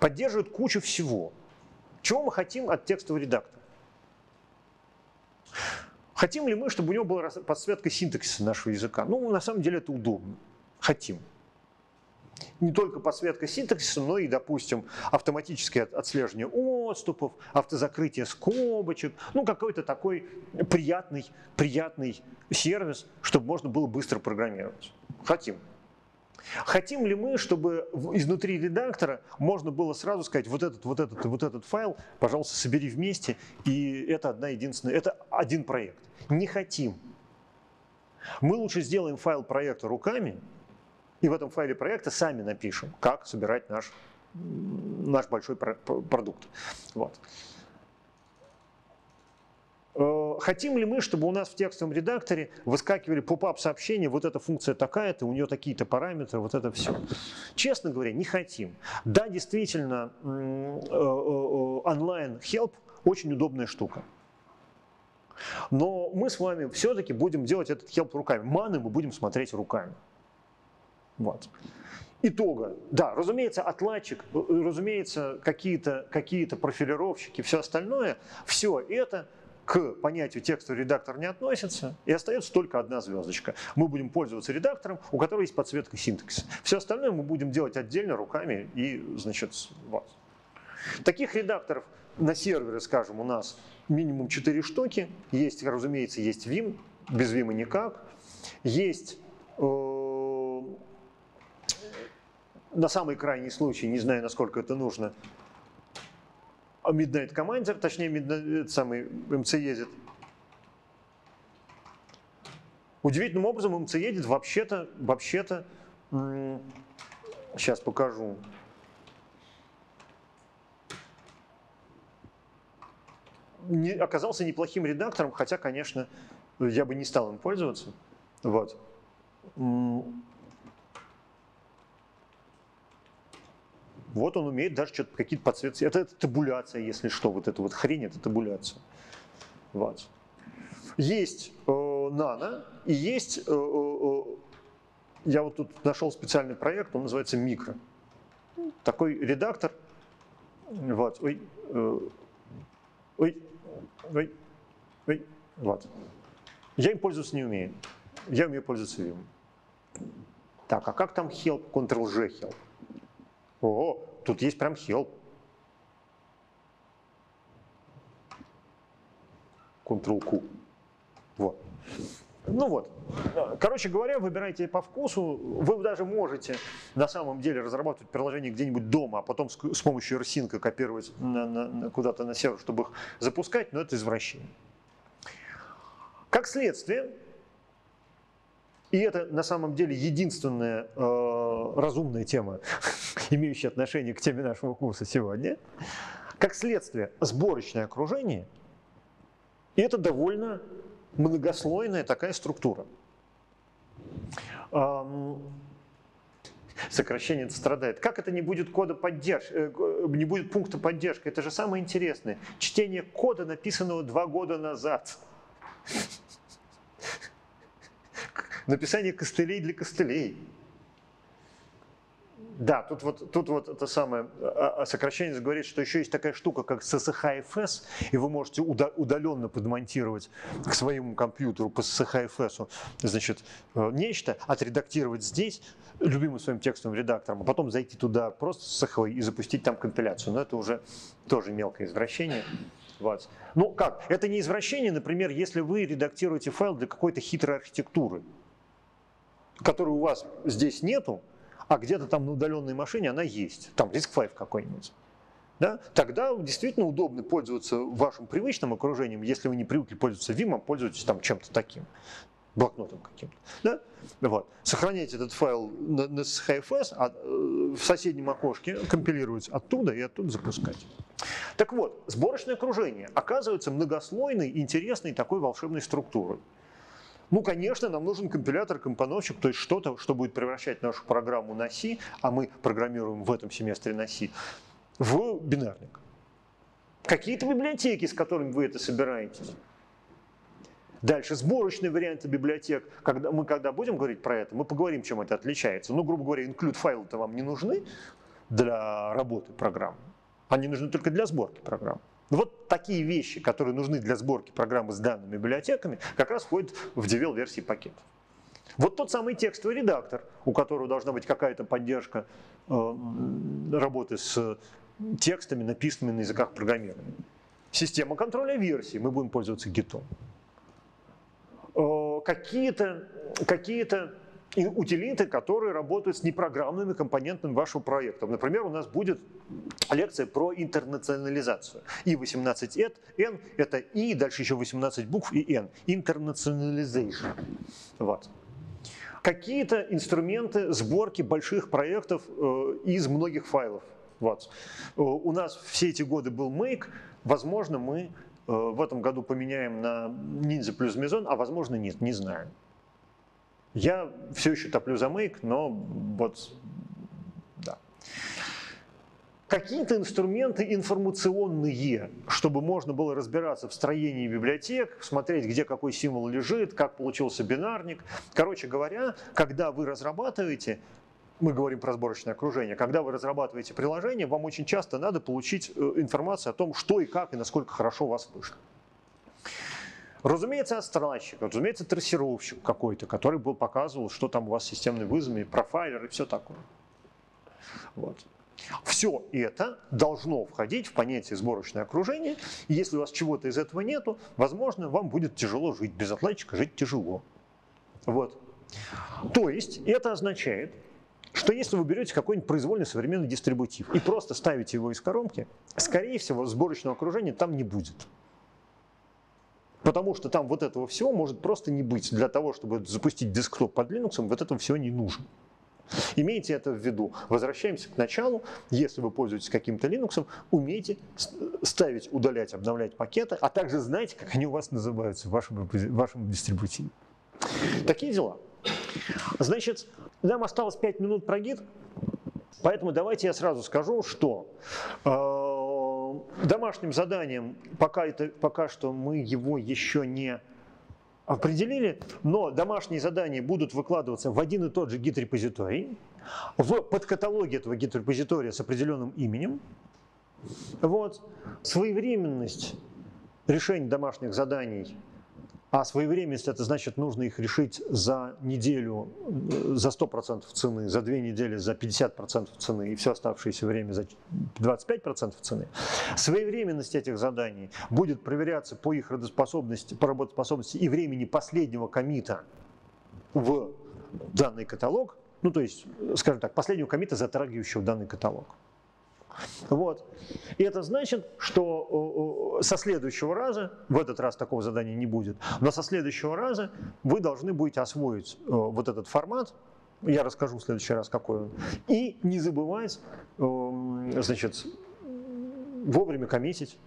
поддерживает кучу всего. Чего мы хотим от текстового редактора? Хотим ли мы, чтобы у него была подсветка синтаксиса нашего языка? Ну, на самом деле это удобно. Хотим. Не только подсветка синтаксиса, но и, допустим, автоматическое отслеживание отступов, автозакрытие скобочек, ну, какой-то такой приятный, приятный сервис, чтобы можно было быстро программировать. Хотим. Хотим ли мы, чтобы изнутри редактора можно было сразу сказать, вот этот, вот этот вот этот файл, пожалуйста, собери вместе, и это одна единственная, это один проект. Не хотим. Мы лучше сделаем файл проекта руками, и в этом файле проекта сами напишем, как собирать наш, наш большой продукт. Вот. Э, хотим ли мы, чтобы у нас в текстовом редакторе выскакивали поп-ап сообщения, вот эта функция такая-то, у нее такие-то параметры, вот это все? Честно говоря, не хотим. Да, действительно, э, э, онлайн help очень удобная штука. Но мы с вами все-таки будем делать этот help руками. Маны мы будем смотреть руками. Вот. Итога. Да, разумеется, отладчик, разумеется, какие-то какие профилировщики, все остальное, все это к понятию текстовый редактор не относится, и остается только одна звездочка. Мы будем пользоваться редактором, у которого есть подсветка синтаксиса. Все остальное мы будем делать отдельно руками и, значит, вот. Таких редакторов на сервере, скажем, у нас минимум 4 штуки. Есть, разумеется, есть Vim, без Vim никак. Есть э, на самый крайний случай, не знаю, насколько это нужно, Midnight Commander, точнее, Midnight, самый МЦ едет. Удивительным образом МЦ едет вообще-то, вообще-то, сейчас покажу. Не, оказался неплохим редактором, хотя, конечно, я бы не стал им пользоваться. Вот. Вот он умеет даже что-то какие-то подсветки. Это, это табуляция, если что, вот эта вот хрень, это табуляция. Вот. Есть э, нано и есть, э, э, э, я вот тут нашел специальный проект, он называется микро. Такой редактор. Вот, ой, э, ой, ой, ой, вот. Я им пользоваться не умею. Я умею пользоваться Vim. Так, а как там help, Ctrl-G help? О, тут есть прям help. Ctrl-Q. Вот. Ну вот. Короче говоря, выбирайте по вкусу. Вы даже можете на самом деле разрабатывать приложение где-нибудь дома, а потом с, помощью RSync копировать куда-то на сервер, чтобы их запускать, но это извращение. Как следствие, и это на самом деле единственная э, разумная тема, имеющая отношение к теме нашего курса сегодня. Как следствие, сборочное окружение – это довольно многослойная такая структура. Эм, сокращение страдает. Как это не будет кода поддержки, э, не будет пункта поддержки? Это же самое интересное. Чтение кода, написанного два года назад написание костылей для костылей. Да, тут вот, тут вот это самое а, а сокращение говорит, что еще есть такая штука, как SSHFS, и вы можете удаленно подмонтировать к своему компьютеру по SSHFS значит, э, нечто, отредактировать здесь любимым своим текстовым редактором, а потом зайти туда просто с SSH и запустить там компиляцию. Но это уже тоже мелкое извращение. Вот. Ну как, это не извращение, например, если вы редактируете файл для какой-то хитрой архитектуры, которой у вас здесь нету, а где-то там на удаленной машине она есть, там RISC-V какой-нибудь. Да? Тогда действительно удобно пользоваться вашим привычным окружением, если вы не привыкли пользоваться Vim, а пользуетесь там чем-то таким блокнотом каким-то. Да? Вот. Сохраняйте этот файл на, на HFS, а э, в соседнем окошке компилируете оттуда и оттуда запускать. Так вот, сборочное окружение оказывается многослойной, интересной такой волшебной структурой. Ну, конечно, нам нужен компилятор-компоновщик, то есть что-то, что будет превращать нашу программу на C, а мы программируем в этом семестре на C, в бинарник. Какие-то библиотеки, с которыми вы это собираетесь. Дальше сборочные варианты библиотек. Когда, мы когда будем говорить про это, мы поговорим, чем это отличается. Ну, грубо говоря, include файлы-то вам не нужны для работы программы. Они нужны только для сборки программы. Ну, вот такие вещи, которые нужны для сборки программы с данными библиотеками, как раз входят в DVL версии пакетов. Вот тот самый текстовый редактор, у которого должна быть какая-то поддержка э, работы с текстами, написанными на языках программирования. Система контроля версий, мы будем пользоваться гитом. Э, какие-то какие, -то, утилиты, которые работают с непрограммными компонентами вашего проекта. Например, у нас будет лекция про интернационализацию. И 18 N – это И, дальше еще 18 букв и N. Internationalization. Вот. Какие-то инструменты сборки больших проектов э, из многих файлов. Вот. Э, у нас все эти годы был Make. Возможно, мы э, в этом году поменяем на Ninja плюс Meson, а возможно нет, не знаю. Я все еще топлю за Make, но вот да. Какие-то инструменты информационные, чтобы можно было разбираться в строении библиотек, смотреть, где какой символ лежит, как получился бинарник. Короче говоря, когда вы разрабатываете, мы говорим про сборочное окружение, когда вы разрабатываете приложение, вам очень часто надо получить э, информацию о том, что и как и насколько хорошо у вас вышло. Разумеется, отстранщик, разумеется, трассировщик какой-то, который был показывал, что там у вас системный вызов, профайлер и все такое. Вот. Все это должно входить в понятие сборочное окружение. И если у вас чего-то из этого нету, возможно, вам будет тяжело жить. Без отладчика жить тяжело. Вот. То есть это означает, что если вы берете какой-нибудь произвольный современный дистрибутив и просто ставите его из коробки, скорее всего, сборочного окружения там не будет. Потому что там вот этого всего может просто не быть. Для того, чтобы запустить десктоп под Linux, вот этого всего не нужно. Имейте это в виду. Возвращаемся к началу. Если вы пользуетесь каким-то Linux, умейте ставить, удалять, обновлять пакеты, а также знайте, как они у вас называются в вашем, в вашем дистрибутиве. Такие дела. Значит, нам осталось 5 минут про гид, поэтому давайте я сразу скажу, что э, домашним заданием, пока, это, пока что мы его еще не определили, но домашние задания будут выкладываться в один и тот же гид-репозиторий, в подкаталоге этого гид-репозитория с определенным именем. Вот. Своевременность решения домашних заданий а своевременность это значит, нужно их решить за неделю э, за 100% цены, за две недели за 50% цены и все оставшееся время за 25% цены. Своевременность этих заданий будет проверяться по их работоспособности, по работоспособности и времени последнего комита в данный каталог, ну то есть, скажем так, последнего комита, затрагивающего данный каталог. Вот. И это значит, что со следующего раза, в этот раз такого задания не будет, но со следующего раза вы должны будете освоить вот этот формат, я расскажу в следующий раз, какой он, и не забывать, значит, вовремя коммитить,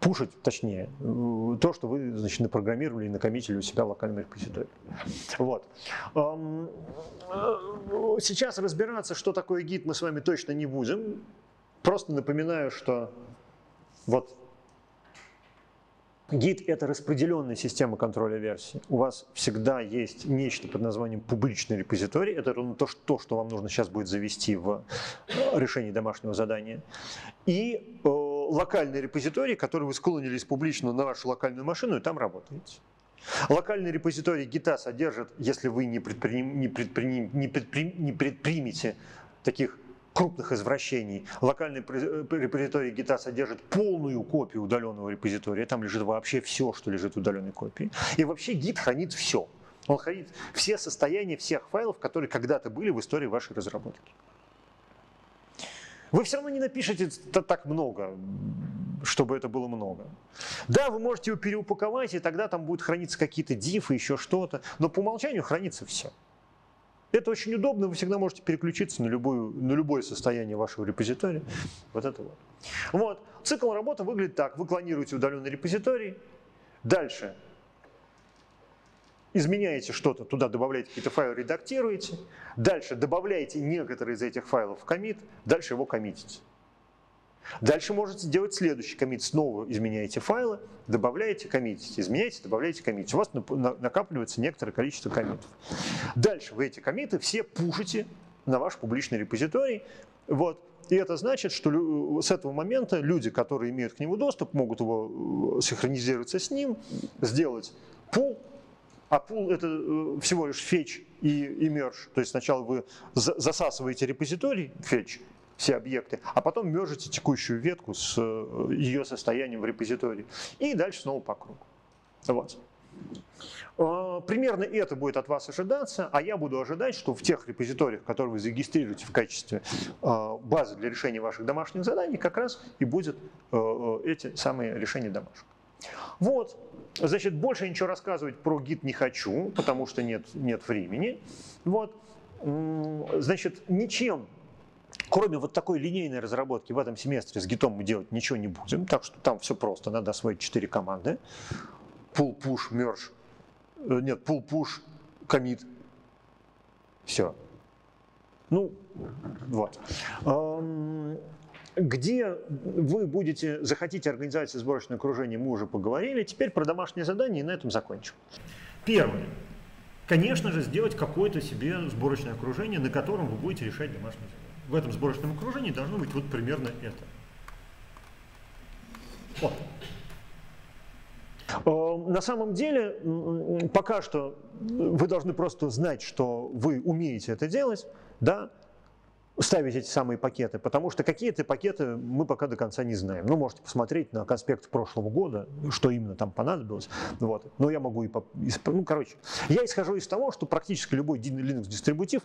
пушить, точнее, то, что вы, значит, напрограммировали и накоммитили у себя в локальном репозитории. Вот. Э, сейчас разбираться, что такое гид, мы с вами точно не будем. Просто напоминаю, что вот Git – это распределенная система контроля версий. У вас всегда есть нечто под названием публичный репозиторий. Это ровно то, что, что вам нужно сейчас будет завести в э, решении домашнего задания. И э, локальный репозиторий, который вы склонились публично на вашу локальную машину, и там работаете. Локальный репозиторий гита содержит, если вы не, предприним, не, предприним, не, предприним, не предпримете таких крупных извращений. Локальный э, репозиторий гита содержит полную копию удаленного репозитория. Там лежит вообще все, что лежит в удаленной копии. И вообще гид хранит все. Он хранит все состояния всех файлов, которые когда-то были в истории вашей разработки. Вы все равно не напишете так много, чтобы это было много. Да, вы можете его переупаковать, и тогда там будут храниться какие-то дифы, еще что-то, но по умолчанию хранится все. Это очень удобно, вы всегда можете переключиться на, любую, на любое состояние вашего репозитория. Вот это вот. Вот. Цикл работы выглядит так. Вы клонируете удаленный репозиторий. Дальше изменяете что-то, туда добавляете какие-то файлы, редактируете. Дальше добавляете некоторые из этих файлов в комит. Дальше его коммитите. Дальше можете делать следующий комит. Снова изменяете файлы, добавляете, коммитите, изменяете, добавляете, коммитите. У вас накапливается некоторое количество комитов. Дальше вы эти комиты все пушите на ваш публичный репозиторий. Вот. И это значит, что с этого момента люди, которые имеют к нему доступ, могут его э, синхронизироваться с ним, сделать пул, а пул это э, всего лишь фетч и, и merge. То есть сначала вы засасываете репозиторий фетч, все объекты, а потом мержите текущую ветку с э, ее состоянием в репозитории. И дальше снова по кругу. Вот. Э, примерно это будет от вас ожидаться, а я буду ожидать, что в тех репозиториях, которые вы зарегистрируете в качестве э, базы для решения ваших домашних заданий, как раз и будут эти самые решения домашних. Вот, значит, больше ничего рассказывать про гид не хочу, потому что нет, нет времени. Вот, значит, ничем Кроме вот такой линейной разработки в этом семестре с гитом мы делать ничего не будем, так что там все просто, надо освоить 4 команды. Pull, push, merge, э, нет, pull, push, commit, все. Ну, вот. Где вы будете, захотите организовать сборочное окружение, мы уже поговорили. Теперь про домашнее задание и на этом закончим. Первое. Конечно же, сделать какое-то себе сборочное окружение, на котором вы будете решать домашнее задание в этом сборочном окружении должно быть вот примерно это. Вот. Э, на самом деле, пока что вы должны просто знать, что вы умеете это делать, да, ставить эти самые пакеты, потому что какие-то пакеты мы пока до конца не знаем. Ну, можете посмотреть на конспект прошлого года, что именно там понадобилось. Вот. Но я могу и... По... Ну, короче, я исхожу из того, что практически любой Linux дистрибутив,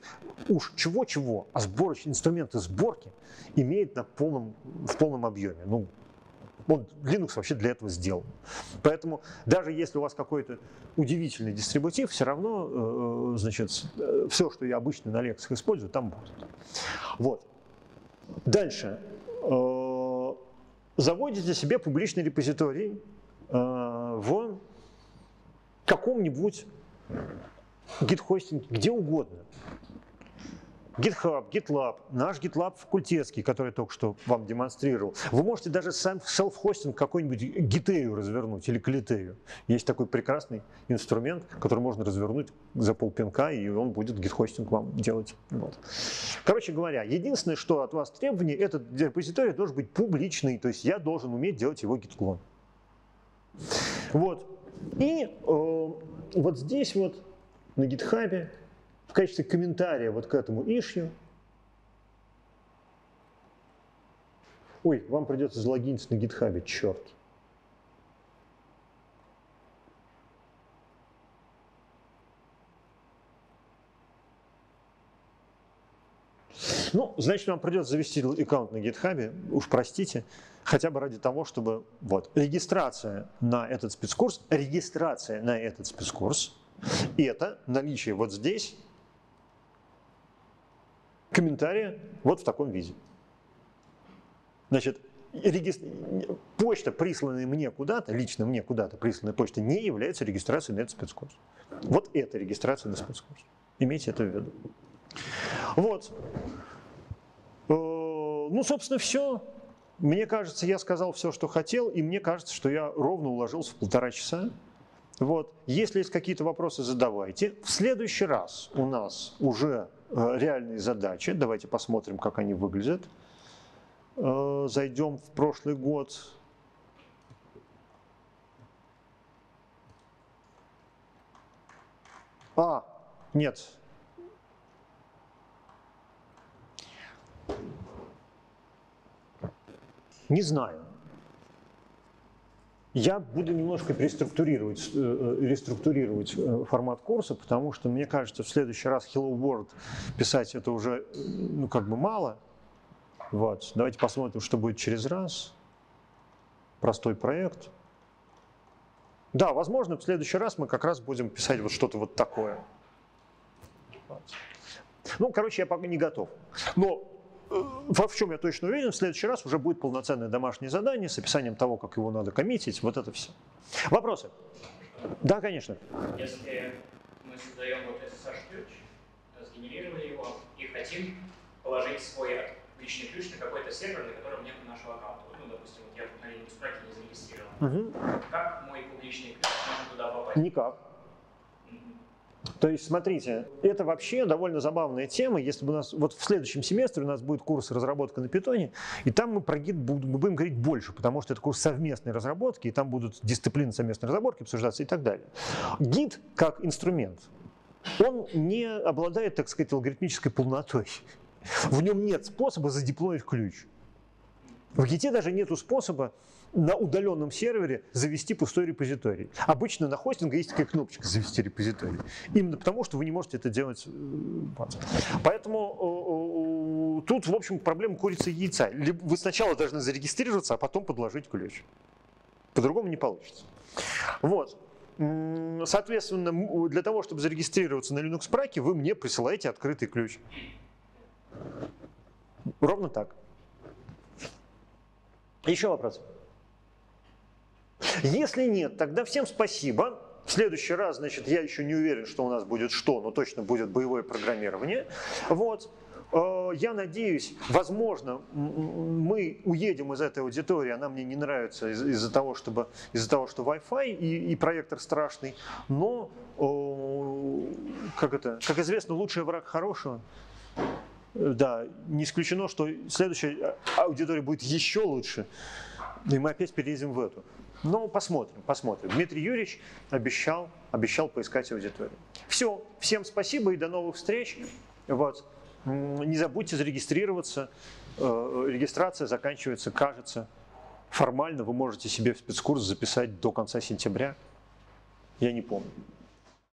уж чего-чего, а сборочные инструменты сборки имеет на полном, в полном объеме. Ну, он, Linux вообще для этого сделан. Поэтому даже если у вас какой-то удивительный дистрибутив, все равно, э, значит, э, все, что я обычно на лекциях использую, там будет. Вот. Дальше. Э, заводите себе публичный репозиторий в каком-нибудь гид-хостинге, где угодно. GitHub, GitLab, наш GitLab факультетский, который только что вам демонстрировал. Вы можете даже сам селф-хостинг какой-нибудь гитею развернуть или клитею. Есть такой прекрасный инструмент, который можно развернуть за полпинка, и он будет гит-хостинг вам делать. Вот. Короче говоря, единственное, что от вас требование, этот репозиторий должен быть публичный, то есть я должен уметь делать его гит-клон. Вот. И э, вот здесь вот на гитхабе в качестве комментария вот к этому ишью. Ой, вам придется залогиниться на гитхабе, черт. Ну, значит, вам придется завести аккаунт на гитхабе, уж простите, хотя бы ради того, чтобы... Вот, регистрация на этот спецкурс, регистрация на этот спецкурс, это наличие вот здесь комментария вот в таком виде. Значит, регистр... почта, присланная мне куда-то, лично мне куда-то присланная почта, не является регистрацией на этот спецкурс. Вот это регистрация на спецкурс. Имейте это в виду. Вот. Э, ну, собственно, все. Мне кажется, я сказал все, что хотел, и мне кажется, что я ровно уложился в полтора часа. Вот. Если есть какие-то вопросы, задавайте. В следующий раз у нас уже реальные задачи. Давайте посмотрим, как они выглядят. Э, зайдем в прошлый год. А, нет. Не знаю. Я буду немножко переструктурировать, э, э, реструктурировать э, формат курса, потому что мне кажется, в следующий раз Hello World писать это уже ну, как бы мало. Вот. Давайте посмотрим, что будет через раз. Простой проект. Да, возможно, в следующий раз мы как раз будем писать вот что-то вот такое. Вот. Ну, короче, я пока не готов. Но в чем я точно уверен, в следующий раз уже будет полноценное домашнее задание с описанием того, как его надо коммитить, вот это все. Вопросы? Да, конечно. Если мы создаем вот SSH-ключ, сгенерировали его и хотим положить свой личный ключ на какой-то сервер, на котором нет нашего аккаунта. Ну, допустим, вот я на Linux не зарегистрирован. Угу. Как мой публичный ключ может туда попасть? Никак. То есть, смотрите, это вообще довольно забавная тема. Если бы у нас, вот в следующем семестре у нас будет курс разработка на питоне, и там мы про гид будем, мы будем говорить больше, потому что это курс совместной разработки, и там будут дисциплины совместной разработки обсуждаться и так далее. Гид как инструмент, он не обладает, так сказать, алгоритмической полнотой. В нем нет способа задеплоить ключ. В Гите даже нет способа на удаленном сервере завести пустой репозиторий. Обычно на хостинге есть такая кнопочка «Завести репозиторий». Именно потому, что вы не можете это делать. Э, Поэтому тут, в общем, проблема курицы и яйца. Вы сначала должны зарегистрироваться, а потом подложить ключ. По-другому не получится. Вот. Соответственно, для того, чтобы зарегистрироваться на Linux Prague, вы мне присылаете открытый ключ. Ровно так. Еще вопрос? Если нет, тогда всем спасибо. В следующий раз, значит, я еще не уверен, что у нас будет что, но точно будет боевое программирование. Вот. Э, я надеюсь, возможно, мы уедем из этой аудитории, она мне не нравится из-за того, чтобы, из-за того, что Wi-Fi и, и проектор страшный, но, как это, как известно, лучший враг хорошего. Да, не исключено, что следующая аудитория будет еще лучше, и мы опять переедем в эту. Но посмотрим, посмотрим. Дмитрий Юрьевич обещал, обещал поискать аудиторию. Все, всем спасибо и до новых встреч. Вот. Не забудьте зарегистрироваться. Э, регистрация заканчивается, кажется, формально. Вы можете себе в спецкурс записать до конца сентября. Я не помню.